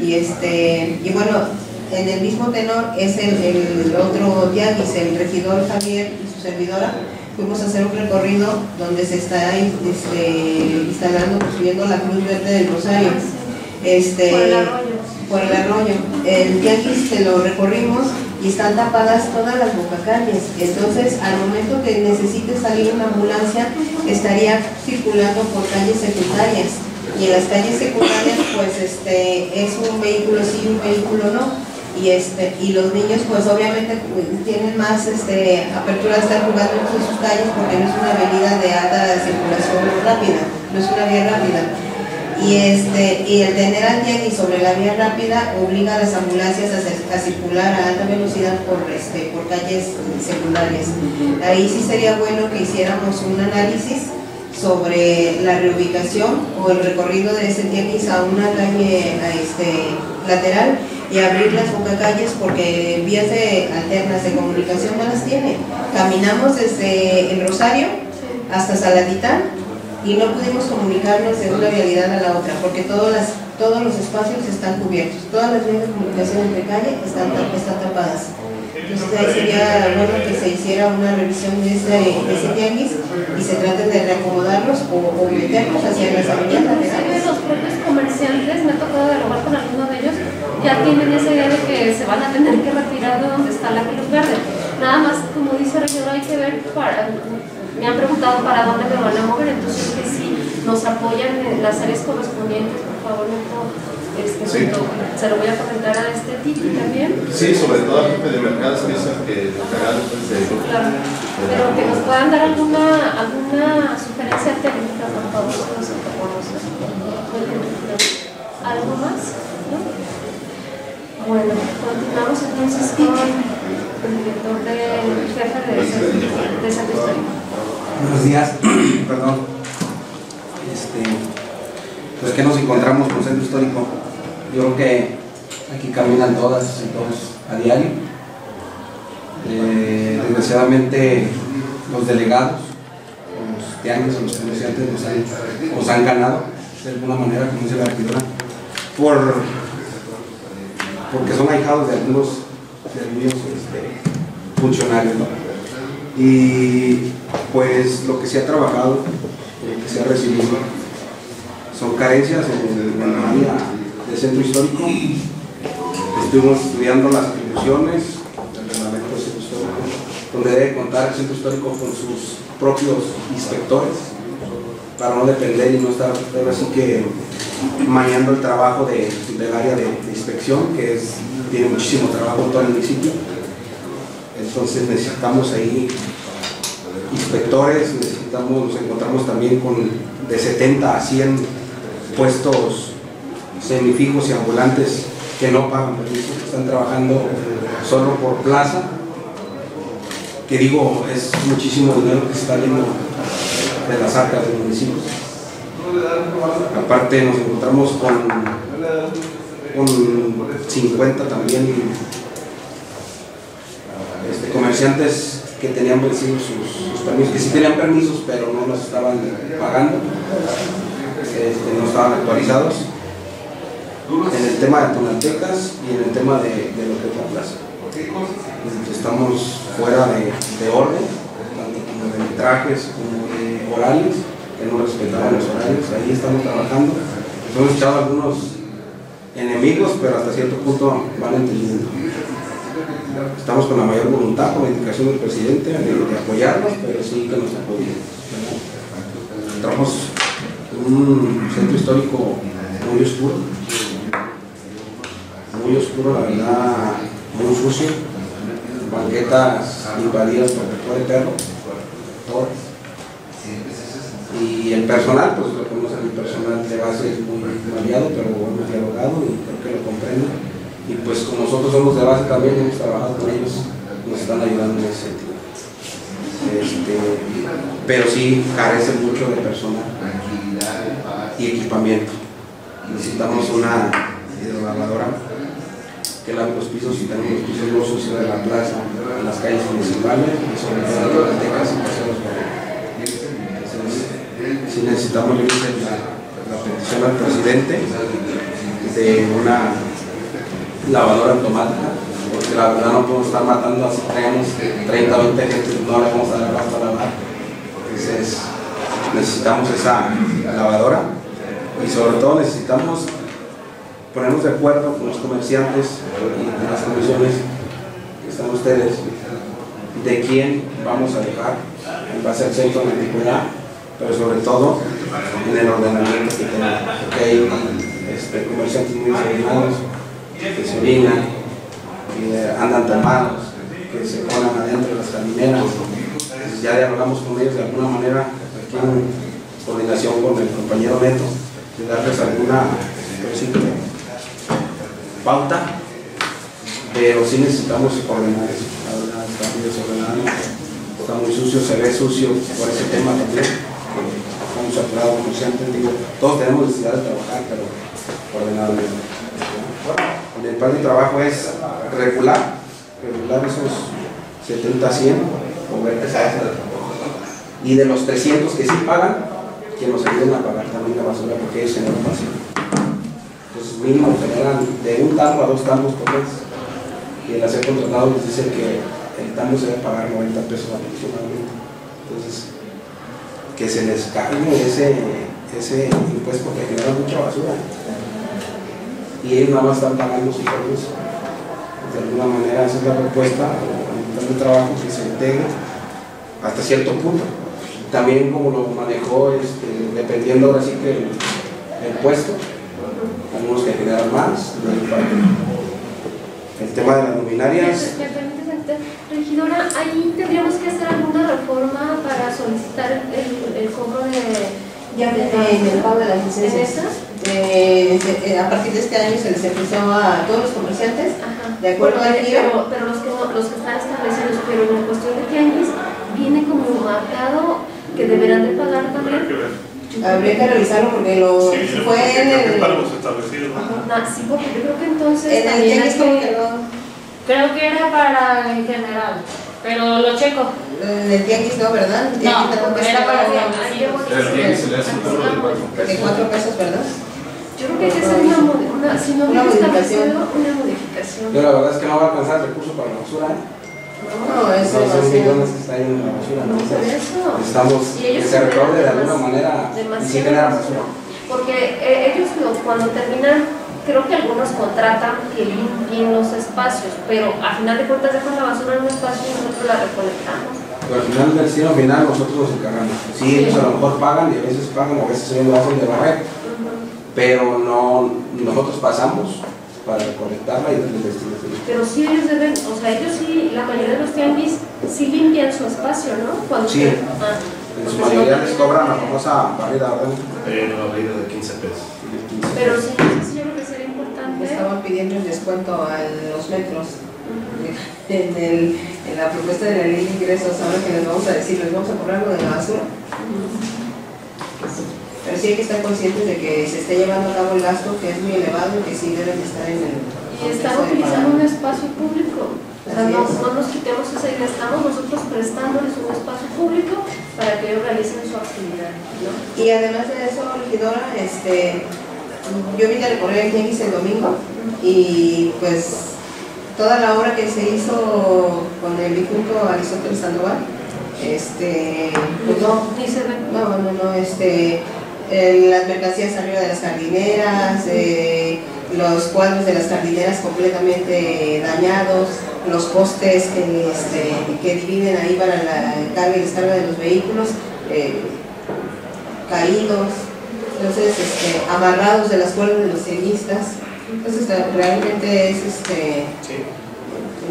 Y, este, y bueno, en el mismo tenor es el, el otro Yaguis, el regidor Javier y su servidora, fuimos a hacer un recorrido donde se está este, instalando, construyendo la Cruz Verde del Rosario. Este, Por el arroyo. por el arroyo. El se lo recorrimos y están tapadas todas las bocacalles. Entonces, al momento que necesite salir una ambulancia, estaría circulando por calles secundarias. Y en las calles secundarias, pues este, es un vehículo sí un vehículo no. Y, este, y los niños, pues obviamente tienen más este, apertura de estar jugando en sus calles porque no es una avenida de alta circulación rápida, no es una vía rápida. Y, este, y el tener al tianguis sobre la vía rápida obliga a las ambulancias a, cir- a circular a alta velocidad por, este, por calles secundarias. Ahí sí sería bueno que hiciéramos un análisis sobre la reubicación o el recorrido de ese tianguis a una calle este, lateral y abrir las bocacalles porque vías de, alternas de comunicación no las tiene. Caminamos desde el Rosario hasta Saladitán y no pudimos comunicarnos de una vialidad a la otra porque todas las, todos los espacios están cubiertos, todas las vías de comunicación entre calle están, están tapadas. Entonces ahí sería bueno que se hiciera una revisión de ese, de ese tianguis y se trate de reacomodarlos o, o meterlos hacia las avenidas los propios comerciantes, me ha tocado dialogar con alguno de ellos, ya tienen esa idea de que se van a tener que retirar de donde está la Cruz Verde. Nada más, como dice regidor, hay que ver para, me han preguntado para dónde me van a mover, entonces que si nos apoyan en las áreas correspondientes, por favor, no, este, Sí. se lo voy a comentar a este Titi también. Sí, sobre todo al jefe de mercados que es el que encargado pues, de Claro, pero que nos puedan dar alguna, alguna sugerencia técnica, por favor, si nos. ¿Algo más? ¿No? Bueno, continuamos entonces con el director del jefe de, de centro histórico. Buenos días, <clears throat> perdón. Este, pues que nos encontramos con Centro Histórico. Yo creo que aquí caminan todas y todos a diario. Eh, desgraciadamente los delegados, los tianguis o los comerciantes nos han, nos han ganado de alguna manera, como dice la regidora, por, porque son ahijados de algunos servicios este, funcionarios. Y pues lo que se ha trabajado, lo que se ha recibido, son carencias en, la área del centro histórico. Estuvimos estudiando las atribuciones del reglamento del centro histórico, donde debe contar el centro histórico con sus propios inspectores, para no depender y no estar ahora sí que maneando el trabajo de- del área de, de inspección, que es, tiene muchísimo trabajo en todo el municipio. Entonces necesitamos ahí inspectores, necesitamos, nos encontramos también con de 70 a 100 puestos semifijos y ambulantes que no pagan permiso, que están trabajando solo por plaza, que digo, es muchísimo dinero que se está yendo de las arcas del municipio. Aparte nos encontramos con, con 50 también comerciantes que tenían vencidos sus, permisos, que sí tenían permisos, pero no los estaban pagando, este, no estaban actualizados en el tema de tonaltecas y en el tema de, de lo que es la. Estamos fuera de, de orden, tanto como de metrajes como de horarios, que no respetaban los horarios, ahí estamos trabajando. Hemos echado algunos enemigos, pero hasta cierto punto van entendiendo. Estamos con la mayor voluntad, con la indicación del presidente, de, de apoyarnos, pero sí que nos apoyen. Entramos en un centro histórico muy oscuro, muy oscuro, la verdad, muy sucio, banquetas invadidas por el de perro. Y el personal, pues lo conocen, el personal de base es muy variado, pero hemos dialogado y creo que lo comprenden. Y pues como nosotros somos de base también, hemos trabajado con ellos, nos están ayudando en ese sentido. Este, pero sí carece mucho de personal y equipamiento. Necesitamos una hidrolavadora que lave los pisos y tenemos los pisos no sucios de la plaza, en las calles municipales sobre todo en las bibliotecas y si necesitamos le hice la, la petición al presidente de una lavadora automática, porque la verdad no podemos estar matando así, traemos 30 o 20 gente, no le vamos a dar abasto a lavar. Entonces necesitamos esa lavadora y sobre todo necesitamos ponernos de acuerdo con los comerciantes y con las comisiones que están ustedes de quién vamos a dejar en base al centro de antigüedad, pero sobre todo en el ordenamiento que tenemos, porque hay este, comerciantes muy desordenados que se orinan, que andan tomados, que se ponen adentro de las camineras. Ya dialogamos con ellos de alguna manera, aquí en coordinación con el compañero Neto, de darles alguna pues, pauta, pero sí necesitamos ordenar eso. La está muy desordenado, está muy sucio, se ve sucio por ese tema también. Estamos saturados comerciantes, digo, todos tenemos necesidad de trabajar, pero ordenadamente. El plan de trabajo es regular, regular esos 70 a 100 o ver que se hace y de los 300 que sí pagan, que nos ayuden a pagar también la basura porque ellos generan basura. Entonces mínimo generan de un tambo a dos tambos por mes. Y el hacer contratado nos dice que el tambo se debe pagar 90 pesos aproximadamente. Entonces, que se les cargue ese, ese impuesto porque genera mucha basura. Y ellos nada más están pagando su servicio. De alguna manera esa es la propuesta, plan de trabajo que se integre hasta cierto punto. También como lo manejó, este, dependiendo ahora sí que el, puesto, algunos que generan más, el tema de las luminarias. ¿Me permite, señorita regidora? Ahí tendríamos que hacer alguna reforma para solicitar el, cobro de... De- en el pago de las ¿En licencias. Eh, se- eh, a partir de este año se les empezó a todos los comerciantes, Ajá. de acuerdo giro. pero, pero los, que no- los que están establecidos, pero en la cuestión de tianguis, viene como marcado que deberán de pagar también. Habría que revisarlo porque lo Sí, fue en el, pagos establecidos. Ah, sí, porque yo creo que entonces en el también tianguis como que- que no, Creo que era para en general, pero lo checo. en el tianguis no, ¿verdad? El tianguis No, era para el tianguis se le hace un de cuatro pesos, ¿verdad? Yo creo que hay que hacer una, una si no Una hubiera establecido modificación. una modificación. Yo la verdad es que no va a alcanzar el recurso para la basura. ¿eh? No, es Son demasiado. millones que están ahí en la basura. No, por Entonces, eso. se recaude de generan alguna manera y sí demasiada genera basura. Porque eh, ellos lo- cuando terminan, creo que algunos contratan que limpien los espacios, pero a final de cuentas dejan la basura en un espacio y nosotros la recolectamos. Pero al final del destino final nosotros nos encargamos. Sí, ellos a lo mejor pagan y a veces pagan, a veces ellos lo hacen de barrer, pero no, nosotros pasamos para recolectarla y darle final. Pero sí ellos deben, o sea, ellos sí, la mayoría de los tianguis sí limpian su espacio, ¿no? Cuando Sí. usted- ah, En su mayoría no les cobran la famosa barrida, ¿verdad? Eh, una medida de 15 pesos. Pero sí, sí, yo creo que sería importante. Estaban pidiendo el descuento a los metros. En, el, en la propuesta de la ley de ingresos, ahora que les vamos a decir, les vamos a cobrar lo de la basura. Pero sí hay que estar conscientes de que se esté llevando a cabo el gasto, que es muy elevado y que sí deben de estar en el. Y de utilizando un espacio público. O sea, no, nos quitemos esa idea, estamos nosotros prestándoles un espacio público para que ellos realicen su actividad, ¿no? Y además de eso, regidora, este, yo vine a recorrer el tianguis el domingo y pues toda la obra que se hizo con el difunto Aristóteles Sandoval, este, pues no, no, no, no, este, las mercancías arriba de las jardineras, eh, los cuadros de las jardineras completamente dañados, los postes que, este, que dividen ahí para la carga y descarga de los vehículos, eh, caídos, entonces este, amarrados de las cuerdas de los cienistas. Entonces realmente es este,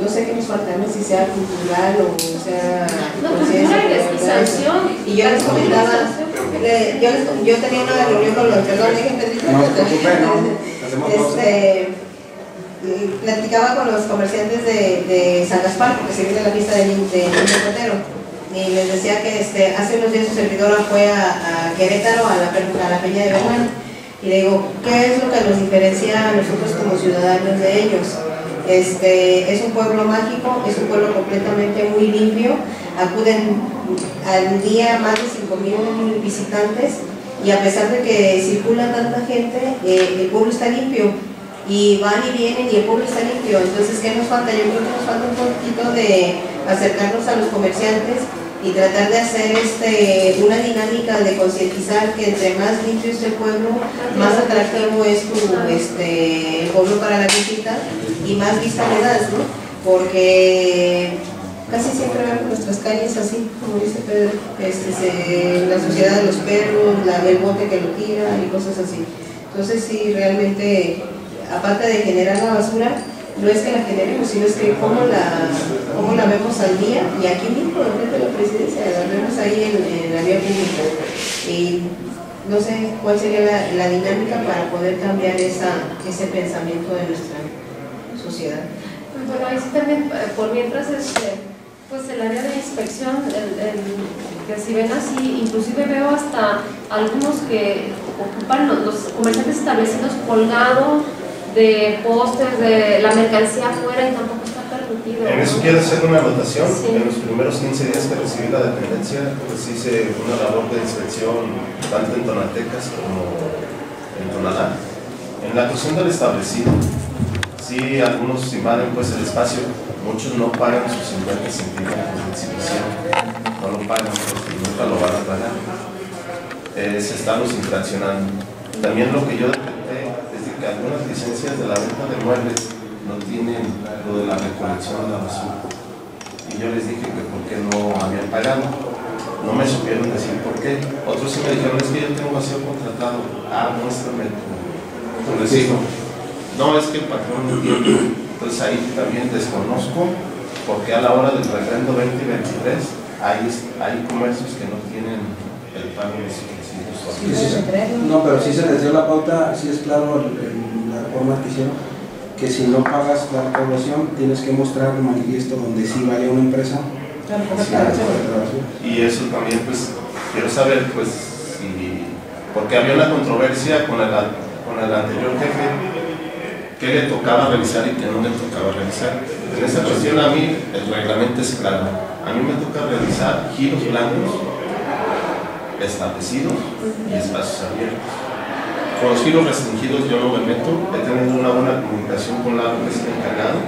no sé qué nos falta, no sé si sea cultural o sea No, conciencia, cultura y pero la verdad es- sanción. Y yo les comentaba, le- yo, les- yo tenía una reunión con los, perdón, dejen Pedrito. No no. Este, y platicaba con los comerciantes de, de San Gaspar, porque se viene la lista de, de Niño Cotero, y les decía que este, hace unos días su servidora fue a, a Querétaro, a la, a la Peña de Bernal, y le digo, ¿qué es lo que nos diferencia a nosotros como ciudadanos de ellos? Este, es un pueblo mágico, es un pueblo completamente muy limpio, acuden al día más de 5.000 visitantes y a pesar de que circula tanta gente, eh, el pueblo está limpio y van y vienen y el pueblo está limpio. Entonces, ¿qué nos falta? Yo creo que nos falta un poquito de acercarnos a los comerciantes y tratar de hacer este, una dinámica de concientizar que entre más limpio esté el pueblo, más atractivo es este, el pueblo para la visita y más vista le das, ¿no? Porque casi siempre vemos nuestras calles así, como dice Pedro, este, la sociedad de los perros, la, el bote que lo tira y cosas así. Entonces sí, realmente, aparte de generar la basura, no es que la generemos, sino es que cómo la, cómo la vemos al día y aquí mismo, frente de la presidencia, la vemos ahí en, en la vía pública. Y no sé cuál sería la, la dinámica para poder cambiar esa, ese pensamiento de nuestra sociedad. Bueno, ahí sí también, eh, por mientras, este, pues el área de inspección, el, el- que si ven así, inclusive veo hasta algunos que ocupan los, los comerciantes establecidos colgado de postes, de la mercancía afuera y tampoco está permitido. En eso quiero hacer una anotación. Sí. En los primeros 15 días que recibí la dependencia, pues hice una labor de inspección tanto en Tonatecas como en Tonalá. En la cuestión del establecido, sí, algunos invaden pues el espacio, muchos no pagan sus 50 centímetros de exhibición, no lo pagan porque nunca lo van a pagar. Eh, se están los infraccionando. También lo que yo detecté es que algunas licencias de la venta de muebles no tienen lo de la recolección de la basura. Y yo les dije que por qué no habían pagado. No me supieron decir por qué. Otros sí me dijeron, es que yo tengo vacío contratado. Ah, muéstrame tu recibo. No, es que el patrón no tiene. Entonces ahí también desconozco porque a la hora del refrendo 2023 hay, hay comercios que no tienen el pago de sus recibos. Sí, sí, sí. No, pero sí se les dio la pauta, sí es claro en la reforma que hicieron, que si no pagas la recaudación tienes que mostrar un manifiesto donde sí vaya una empresa. Y eso también, pues, quiero saber, pues, si, porque había una controversia con el, con el anterior jefe, qué le tocaba revisar y qué no le tocaba revisar. En esa cuestión a mí el reglamento es claro. A mí me toca revisar giros blancos establecidos y espacios abiertos. Con los giros restringidos yo no me meto, he tenido una buena comunicación con la que está encargado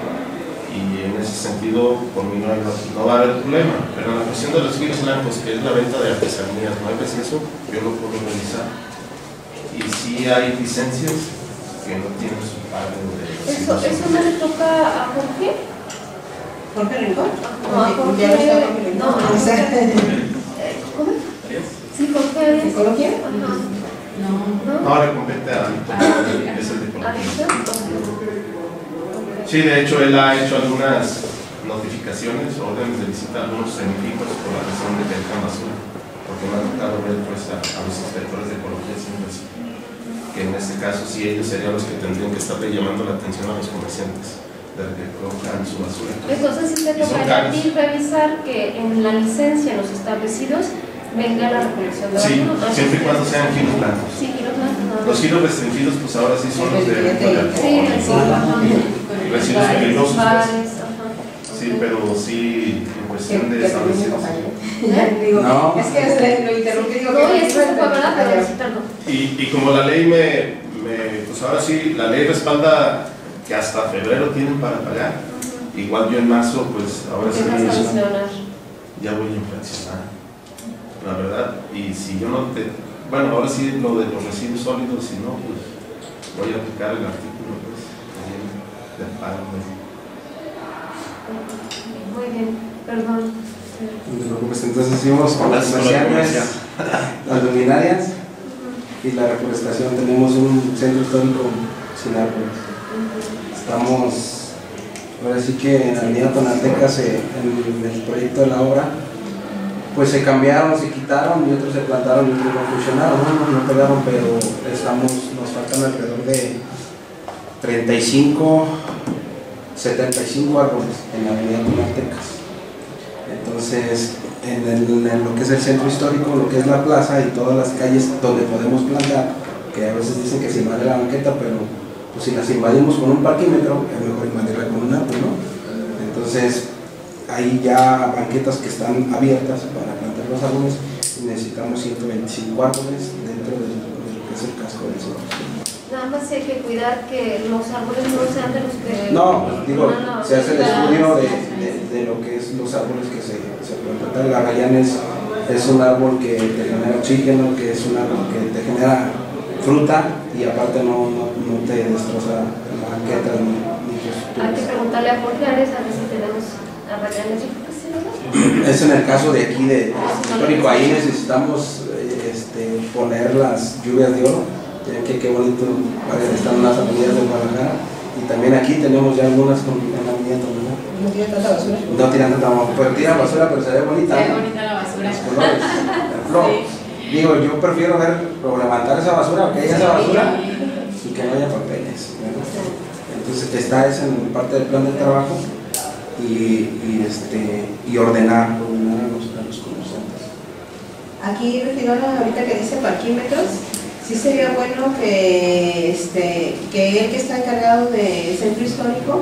y en ese sentido por mí no, no va a haber problema. Pero la cuestión de los giros blancos, que es la venta de artesanías, muebles y eso, yo lo puedo revisar. Y sí hay licencias que no tienen su pago de Eso, eso no le toca a Jorge. Jorge Rincón. No, a Jorge. No a Jorge. ¿Cómo? Sí, Jorge Arias. ¿Psicología? Ajá. No. ¿No? Ahora compete a Ah, es el de. ¿Adicción? Sí, de hecho él ha hecho algunas notificaciones, órdenes de visita a algunos semifijos por la razón de que basura, porque me ha tocado ver pues, a, a los inspectores de ecología siempre así, que en este caso sí ellos serían los que tendrían que estarle llamando la atención a los comerciantes de que recojan su basura. Entonces sí te tocaría a ti revisar que en la licencia, en los establecidos, venga la recolección de Sí, basura. siempre y cuando sean giros blancos. Sí, giros blancos. Los giros restringidos pues ahora sí son los de Sí, sí, ajá. residuos peligrosos. pues. Sí, pero sí cuestión de. ¿Eh? <laughs> No. es que lo interrumpí, digo No, es pero. Y, y como la ley me, me- pues ahora sí, la ley respalda que hasta febrero tienen para pagar. Igual yo en marzo, pues ahora sí ya voy a infraccionar, la verdad. Y si yo no te, bueno, ahora sí lo de los residuos sólidos, si no, pues voy a aplicar el artículo pues, también del pago. Muy bien, perdón. No te preocupes, entonces con las comerciales, las luminarias y la reforestación. Tenemos un centro histórico sin árboles. estamos, ahora sí que en la Avenida Tonaltecas, eh, en el proyecto de la obra, pues se cambiaron, se quitaron y otros se plantaron y otros no funcionaron, no, no pegaron, pero estamos, nos faltan alrededor de 35, 75 árboles en la Avenida Tonaltecas. Entonces, en, lo que es el centro histórico, lo que es la plaza y todas las calles donde podemos plantar, que a veces dicen que se invade la banqueta, pero pues si las invadimos con un parquímetro, es mejor invadirla con un árbol, ¿no? Entonces, hay ya banquetas que están abiertas para plantar los árboles y necesitamos 125 árboles dentro de, lo que es el casco del histórico. Nada más hay que cuidar que los árboles no sean de los que... No, pues, digo, No, no, se hace el estudio de, de- de lo que es los árboles que se, se plantan. La rayán es, es un árbol que te genera oxígeno, que es un árbol que te genera fruta y aparte no, no, te destroza la banqueta ni, ni Hay que preguntarle a Jorge Ares a ver si tenemos a Rayanes. Yo creo que sí, ¿verdad? Es en el caso de aquí de histórico, ahí necesitamos este, poner las lluvias de oro, ya que qué bonito, están las avenidas de Guadalajara y también aquí tenemos ya algunas con, en la avenida. ¿No tiene tanta basura? No tiran tanta basura, pero tiran basura, pero se ve bonita. Se bonita la basura. Los colores, el flow. <laughs> Digo, yo prefiero ver o levantar esa basura, que haya esa basura y que no haya papeles. ¿no? Entonces está esa en parte del plan de trabajo y, y, este, y ordenar, ordenar a los, a los comerciantes. Aquí, regidora, ahorita que dice parquímetros, sí sería bueno que, este, que él que está encargado del centro histórico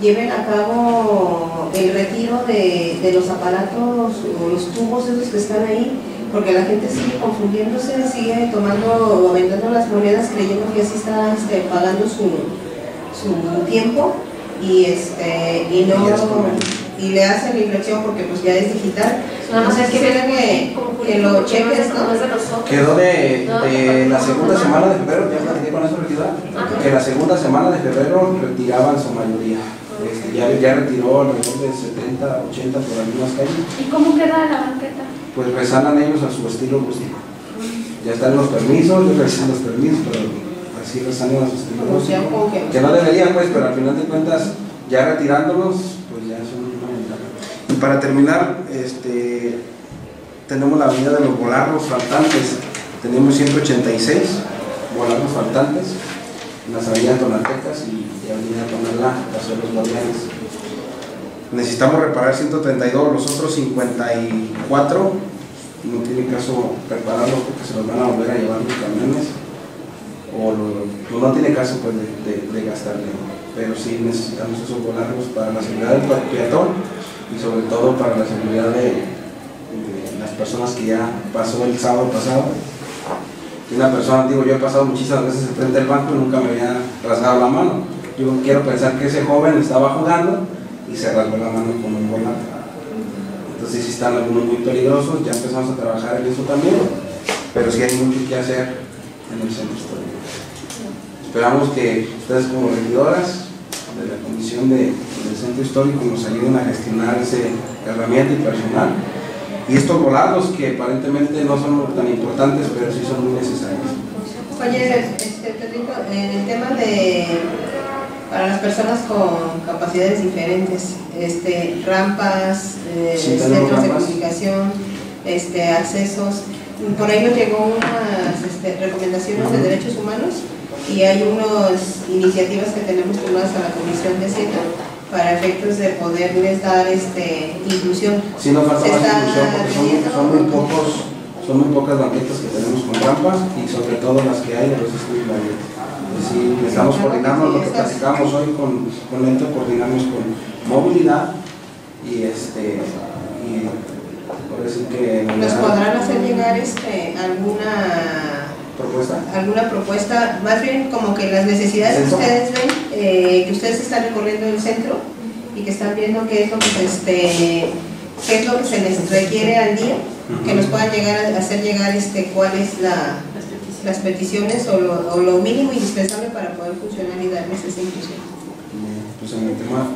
lleven a cabo el retiro de, de los aparatos o los tubos esos que están ahí, porque la gente sigue confundiéndose, sigue tomando o vendiendo las monedas creyendo que así está este, pagando su, su tiempo y, este, y no Y es le hacen la inflexión porque pues ya es digital. Nada más hay que ver que, lo es- cheques, no es. Quedó de, de la segunda semana de febrero, ya platiqué con eso, Ajá. que la segunda semana de febrero retiraban su mayoría. Este, ya, ya retiró alrededor de 70, 80 por algunas calles. ¿Y cómo queda la banqueta? pues resanan ellos a su estilo rústico. Ya están los permisos, yo revisan los permisos, pero así resanan a su estilo sea, rústico. que- no deberían, pues, pero al final de cuentas, ya retirándolos, pues ya son para terminar, este, tenemos la avenida de los volarros faltantes. Tenemos 186 volarros faltantes. En las avenidas Tonaltecas y, avenida Tonalá, Paseo de los Guardianes. Necesitamos reparar 132, los otros 54 no tiene caso repararlos porque se los van a volver a llevar los camiones. O no, tiene caso pues de, gastarle, pero sí necesitamos esos volarlos para la seguridad del peatón y sobre todo para la seguridad de, las personas que ya pasó el sábado pasado. Una persona, digo, yo he pasado muchísimas veces enfrente del banco y nunca me había rasgado la mano. Yo quiero pensar que ese joven estaba jugando y se rasgó la mano con un volante. Entonces sí están algunos muy peligrosos, ya empezamos a trabajar en eso también, pero sí hay mucho que hacer en el centro histórico. Esperamos que ustedes como regidoras de la Comisión de- Centro Histórico nos ayuden a gestionar ese herramienta y personal. Y estos volados que aparentemente no son tan importantes, pero sí son muy necesarios. Oye, este, en el tema de para las personas con capacidades diferentes, este, rampas, eh, Sí, centros de comunicación, este, accesos. Por ahí nos llegó unas este, recomendaciones de derechos humanos y hay unas iniciativas que tenemos tomadas a la Comisión de Hacienda para efectos de poderles dar este, inclusión. Sí nos falta más inclusión porque son, son muy pocos, son muy pocas banquetas que tenemos con rampas y sobre todo las que hay en los estudios de sí, necesitamos coordinarnos, lo que platicamos hoy con, con Lento, coordinarnos con movilidad y este y por decir que ¿Nos podrán hacer llegar este, alguna propuesta. alguna propuesta, más bien como que las necesidades que ustedes ven, eh, que ustedes están recorriendo el centro y que están viendo qué es lo que se, este, qué es lo que se les requiere al día, que nos puedan llegar a hacer llegar este cuál es la, las peticiones o lo, o lo mínimo indispensable para poder funcionar y darles esa inclusión. Pues en el tema,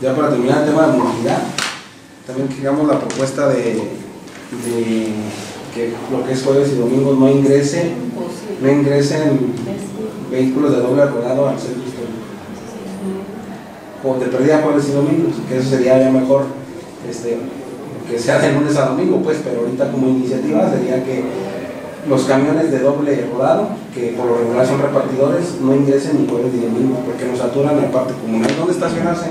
ya para terminar el tema de movilidad, también queríamos la propuesta de, de que lo que es jueves y domingos no ingrese, no ingresen vehículos de doble rodado al centro histórico. o de perdida jueves y domingos, que eso sería ya mejor este, que sea de lunes a domingo, pues, pero ahorita como iniciativa sería que los camiones de doble rodado, que por lo regular son repartidores, no ingresen ni jueves ni domingo, porque nos saturan la parte comunal donde estacionarse,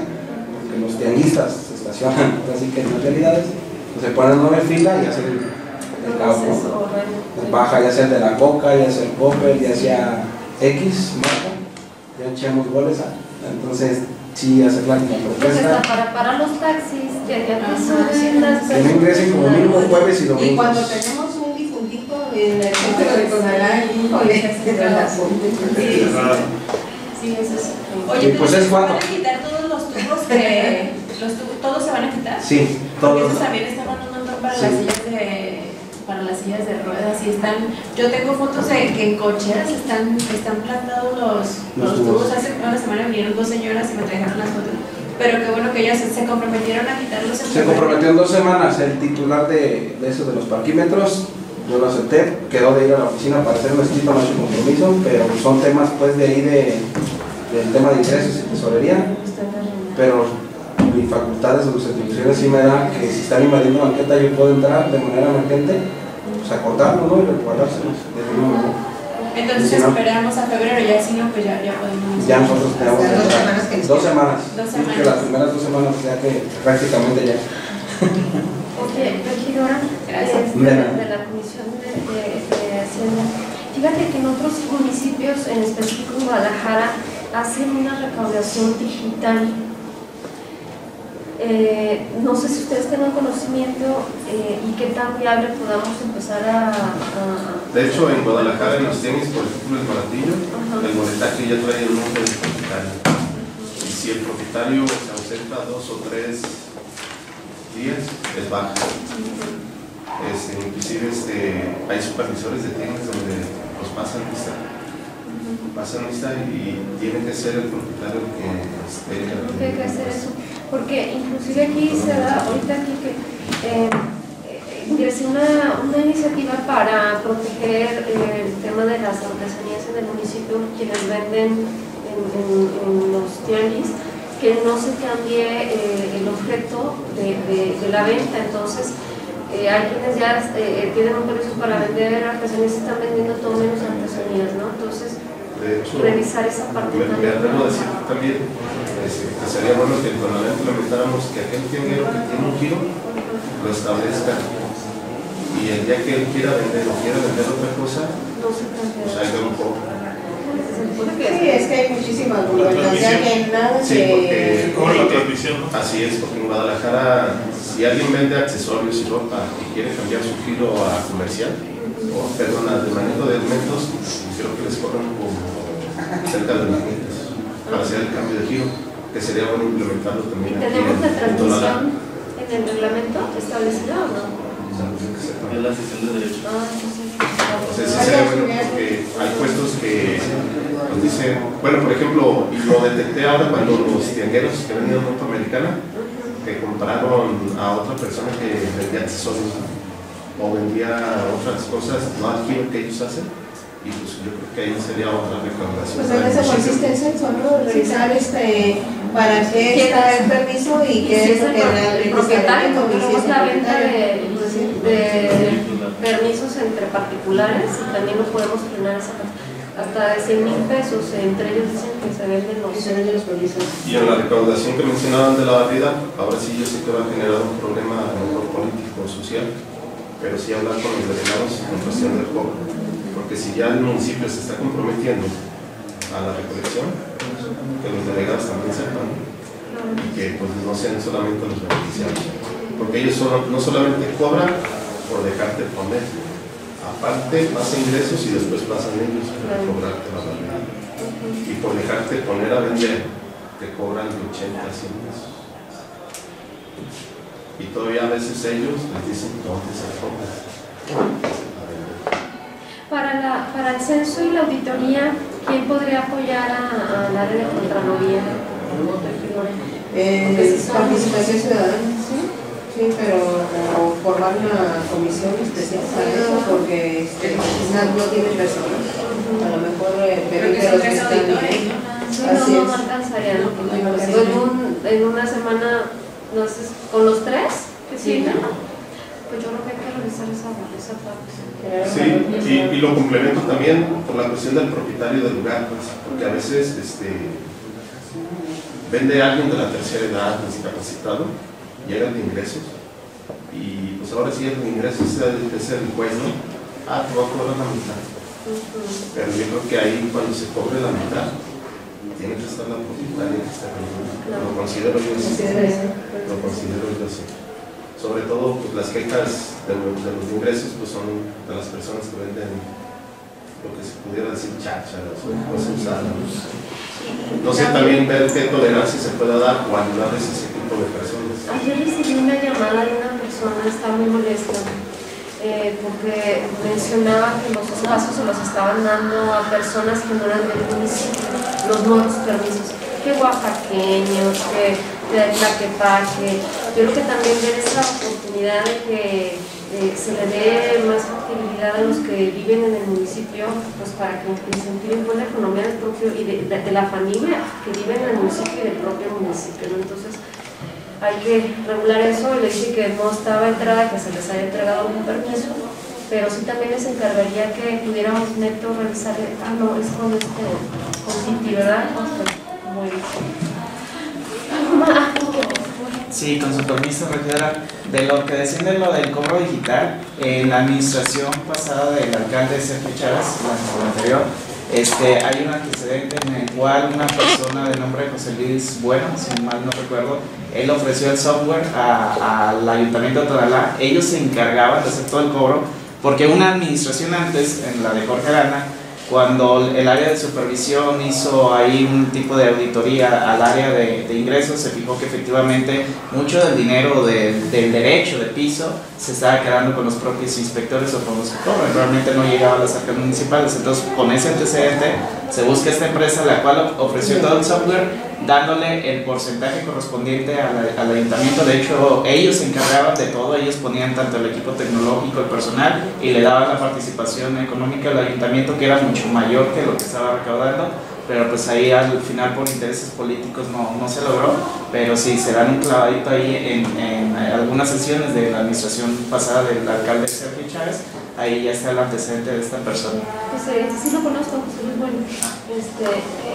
porque los tianguistas se estacionan, así que en las realidades se ponen nueve filas y hacen el, el cabo, ¿no? baja ya sea el de la coca, ya sea el popper, ya sea X, marca, ya echamos goles, ah, entonces sí hacer la, la Entonces, hasta propuesta, para parar los taxis, que ya te suben las que no ingresen como mínimo jueves y Y domingos. cuando tenemos un difuntito en el centro de Conalá, híjole, relajo. Sí, eso. Sí, Oye, pues pero es ¿se cuatro. van a quitar todos los tubos que... <laughs> Los tubos, ¿Todos se van a quitar? Sí, Porque todos. esos también estaban un montón para Sí. las sillas de para las sillas de ruedas y están yo tengo fotos de que en cocheras están están plantados los, Los los, tubos. tubos hace una semana vinieron dos señoras y me trajeron las fotos pero qué bueno que ellas se, comprometieron a quitarlos Se comprometió en dos semanas el titular de, de eso de los parquímetros. Yo lo acepté, quedó de ir a la oficina para hacer un escrito, es un compromiso, pero son temas pues de ahí de, del tema de ingresos y tesorería. Pero mi facultades o mis atribuciones sí me da que si están invadiendo banqueta yo puedo entrar de manera emergente, pues a cortarlo, ¿no? Y resguardárselos. de modo. entonces Si no- esperamos a febrero ya si no pues ya, ya podemos Ya nosotros tenemos dos semanas que Dos semanas. Dos Sí, que semanas. las primeras dos semanas ya que prácticamente ya. Oye, regidora, Gracias. De nada. de la Comisión de, de- de Hacienda, fíjate que en otros municipios, en específico en Guadalajara, hacen una recaudación digital. Eh, no sé si ustedes tengan conocimiento eh, y qué tan viable podamos empezar a... a- De hecho, en Guadalajara, en los tenis, por ejemplo, el baratillo, el boletaje ya trae el nombre del propietario. Y si el propietario se ausenta dos o tres días, es baja. Este, inclusive este, hay supervisores de tiendas donde los pasan lista. Pasan lista y tiene que ser el propietario que esté hay que hacer eso, porque inclusive aquí se da, ahorita aquí que eh, eh, ingresé una, una iniciativa para proteger eh, el tema de las artesanías en el municipio, quienes venden en, en- los tianguis, que no se cambie eh, el objeto de, de- la venta, entonces hay quienes ya tienen un permiso para vender artesanías, están vendiendo todo menos artesanías, ¿no? Entonces, De hecho, revisar esa parte Me, me también. atrevo a decir también este, que sería bueno que con la implementáramos que aquel tianguero que tiene un giro lo establezca y el día que él quiera vender o quiera vender otra cosa, pues haga un poco. Sí, es que hay muchísima burocracia que nada Sí, porque Como la transmisión, ¿no? así es, porque en Guadalajara, si alguien vende accesorios y ropa y quiere cambiar su giro a comercial, o perdón, de manejo de alimentos, creo que les cobran como cerca de mil pesos para hacer el cambio de giro, que sería bueno implementarlo también ¿Tenemos la transmisión en el reglamento establecido o no? Es la sesión de derecho. Ah. O sea, sí sería bueno porque hay puestos que nos dicen, bueno, por ejemplo, y lo detecté ahora cuando los tiangueros que venían ropa americana, que compraron a otra persona que vendía accesorios o vendía otras cosas, no al giro que ellos hacen, pues yo creo que ahí sería otra recaudación. Pues en el eso consiste el censo, ¿no? Revisar este, para qué está el permiso y Y qué si es el, realmente el propietario, y es la el venta de, propietario. de permisos entre particulares y también lo podemos frenar esa hasta de 100 mil pesos, entre ellos dicen que se venden los... Y venden los permisos. Y en la recaudación que mencionaban de la barrida, ahora sí yo sé que va a generar un problema a lo mejor político o social, pero sí hablar con los delegados en cuestión del cobro. Porque si ya el municipio se está comprometiendo a la recolección, que los delegados también sepan y que pues, no sean solamente los beneficiarios. Porque ellos solo- no solamente cobran por dejarte poner, aparte pasa ingresos y después pasan ellos por cobrarte la barrida y por dejarte poner a vender te cobran de 80 a 100 pesos. Y todavía a veces ellos les dicen dónde se compra. Para, la, para el censo y la auditoría, ¿quién podría apoyar a- al área de Contraloría? Eh, si participación ciudadana, sí, sí, pero o formar una comisión especial para eso, porque este, quizás no tiene personas. A lo mejor eh, Creo que a los que están bien. ¿no? Sí, Sí, Así no, alcanzaría, a en, un- en una semana, no sé, con los tres, que sí, ¿no? Pues yo creo que hay que revisar esa, esa parte. Sí, y, y lo complemento también por la cuestión del propietario del lugar, pues, porque a veces este, vende alguien de la tercera edad, discapacitado, llegan de ingresos, y pues ahora sí el ingreso es el, es el juez, ¿no? Ah, te voy a cobrar la mitad. Pero yo creo que ahí cuando se cobre la mitad, tiene que estar la propietaria que está. Lo considero yo así. Lo considero yo así. Sobre todo, pues las quejas de, lo- de los ingresos pues son de las personas que venden lo que se pudiera decir chácharas o cosas usadas. No sé también ver qué tolerancia se pueda dar o ayudarles a ese tipo de personas. Ayer recibí una llamada de una persona, estaba muy molesta, eh, porque mencionaba que los espacios se los estaban dando a personas que no eran del municipio, los nuevos permisos, que oaxaqueños, que Tlaquepaque. Yo creo que también ver esa oportunidad de que se le dé más factibilidad a los que viven en el municipio, pues para que incentiven buena economía del propio y de, la familia que vive en el municipio y del propio municipio. Entonces, hay que regular eso. Le dije que no estaba entrada, que se les haya entregado algún permiso, pero sí también les encargaría que pudiéramos neto revisar. Ah, no, es con este, con Cinti, ¿verdad? Muy bien. Algo más. Ah, ok. Sí, con su permiso, regidora. De lo que decían de lo del cobro digital, en la administración pasada del alcalde Sergio Charas, la anterior, este, hay un antecedente en el cual una persona de nombre José Luis Bueno, si mal no recuerdo, él ofreció el software al ayuntamiento de Tonalá. Ellos se encargaban de hacer todo el cobro, porque una administración antes, en la de Jorge Arana, cuando el área de supervisión hizo ahí un tipo de auditoría al área de, ingresos, se fijó que efectivamente mucho del dinero de- del derecho de piso se estaba quedando con los propios inspectores o con los que realmente no llegaba a las arcas municipales. Entonces, con ese antecedente, se busca esta empresa la cual ofreció todo el software dándole el porcentaje correspondiente al, al ayuntamiento. De hecho, ellos se encargaban de todo, ellos ponían tanto el equipo tecnológico, el personal, y le daban la participación económica al ayuntamiento, que era mucho mayor que lo que estaba recaudando. Pero pues ahí al final por intereses políticos no, no se logró, pero sí, se dan un clavadito ahí en, en algunas sesiones de la administración pasada del alcalde Sergio Chávez, ahí ya está el antecedente de esta persona. Pues eh, sí lo conozco, José Luis Bueno. Este,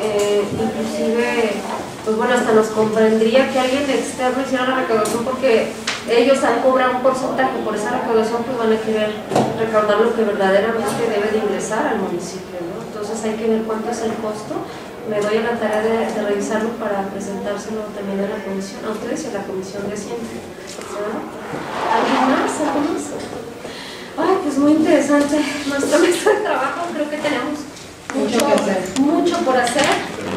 eh, inclusive, pues bueno, hasta nos convendría que alguien externo hiciera la recaudación porque ellos al cobrar un porcentaje por esa recaudación pues van a querer recaudar lo que verdaderamente debe de ingresar al municipio. Entonces hay que ver cuánto es el costo. Me doy a la tarea de, de revisarlo para presentárselo también a la comisión, a ustedes y a la comisión de. ¿verdad? ¿Alguien más? ¿Algo más? Ay, pues muy interesante nuestra mesa de trabajo. Creo que tenemos Mucho que hacer. mucho por hacer,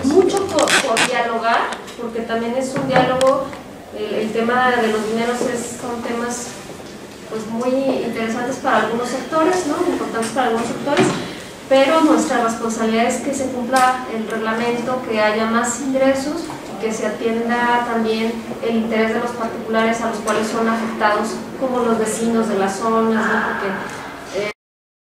mucho por, por dialogar, porque también es un diálogo. El, el tema de los dineros es, son temas pues muy interesantes para algunos sectores, ¿no? Importantes para algunos sectores, pero nuestra responsabilidad es que se cumpla el reglamento, que haya más ingresos que se atienda también el interés de los particulares a los cuales son afectados, como los vecinos de las zonas, ¿no? Porque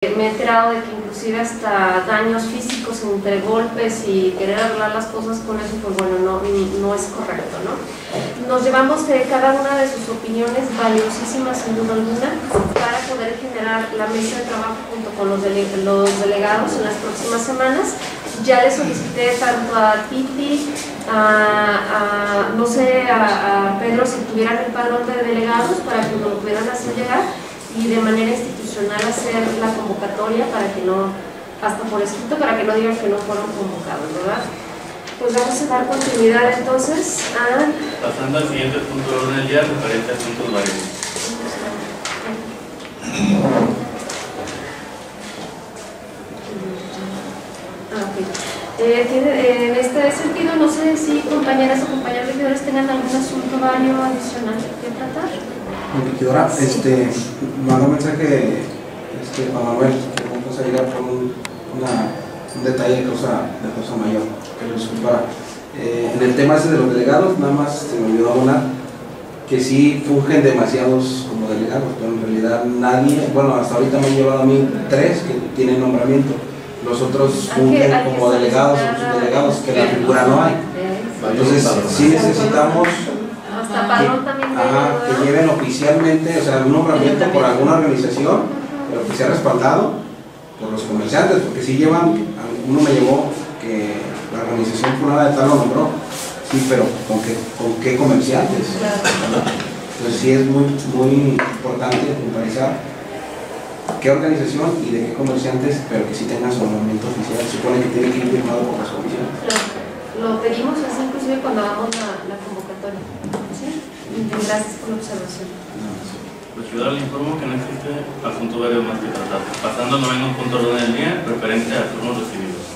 me he enterado de que inclusive hasta daños físicos entre golpes y querer arreglar las cosas con eso, pues bueno, no, no es correcto, ¿no? Nos llevamos de cada una de sus opiniones valiosísimas sin duda alguna para poder generar la mesa de trabajo junto con los, dele- los delegados en las próximas semanas. Ya le solicité tanto a Titi, a, a, no sé, a, a Pedro si tuvieran el padrón de delegados para que lo pudieran hacer llegar y de manera institucional hacer la convocatoria para que no, hasta por escrito, para que no digan que no fueron convocados, ¿verdad? Pues vamos a dar continuidad entonces a Pasando al siguiente punto de orden del día, referente a asuntos varios. Ah. Eh, tiene- eh, en este sentido, no sé si compañeras o compañeros regidores tengan algún asunto vario adicional que tratar. Regidora, este, mandó un mensaje este, Juan Manuel, que vamos a llegar con un, una- un detalle de cosa, de cosa mayor, que lo disculpara. Eh, en el tema ese de los delegados, nada más se me olvidó hablar que sí fungen demasiados como delegados, pero en realidad nadie, bueno, hasta ahorita me han llevado a mí tres que tienen nombramiento. los otros fungen como delegados subdelegados, que la figura no hay. Entonces, sí necesitamos Padrón también ajá, que lleven oficialmente, o sea, un nombramiento por alguna organización, pero que sea respaldado por los comerciantes, porque si llevan, uno me llevó que la organización fulana de tal lo nombró, sí, pero ¿con qué, con qué comerciantes? Entonces sí es muy, muy importante puntualizar qué organización y de qué comerciantes, pero que sí tengan su nombramiento oficial, se supone que tiene que ir firmado por las comisiones. Lo, lo pedimos así inclusive cuando hagamos la, la convocatoria. Gracias por la observación. Regidora, le informo que no existe asunto varios más que tratar. Pasando al noveno punto de orden del día, referente a turnos recibidos.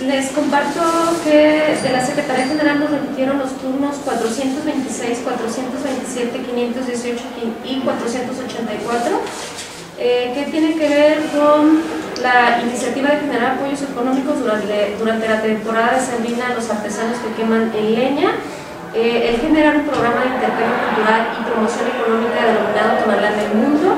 Les comparto que de la Secretaría General nos remitieron los turnos 426, 427, 518 y 484, eh, que tiene que ver con la iniciativa de generar apoyos económicos durante, durante la temporada de sembrina a los artesanos que queman en leña, eh, el generar un programa de intercambio cultural y promoción económica denominado Tonalá en el Mundo,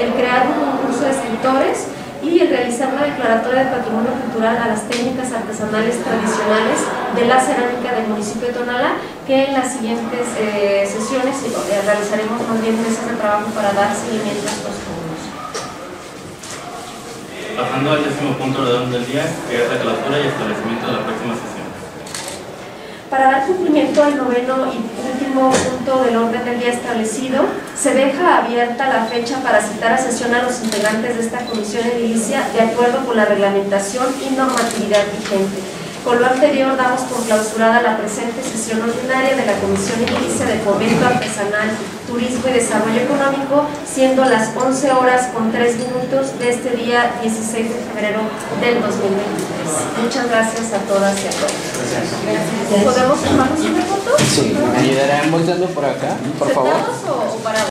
el crear un concurso de escritores y el realizar una declaratoria de patrimonio cultural a las técnicas artesanales tradicionales de la cerámica del municipio de Tonalá, que en las siguientes eh, sesiones eh, realizaremos más bien mesas de trabajo para dar seguimiento a estos puntos. Pasando al décimo punto de orden del día, que es la clausura y establecimiento de la próxima sesión. Para dar cumplimiento al noveno y último punto del orden del día establecido, se deja abierta la fecha para citar a sesión a los integrantes de esta comisión edilicia de acuerdo con la reglamentación y normatividad vigente. Con lo anterior, damos por clausurada la presente sesión ordinaria de la Comisión Edilicia de Fomento Artesanal, Turismo y Desarrollo Económico, siendo las 11 horas con 3 minutos de este día 16 de febrero del 2023. Muchas gracias a todas y a todos. ¿Podemos tomarnos una foto? Sí, ¿me ayudarán volteando por acá, por favor? ¿Sentados o, o parados?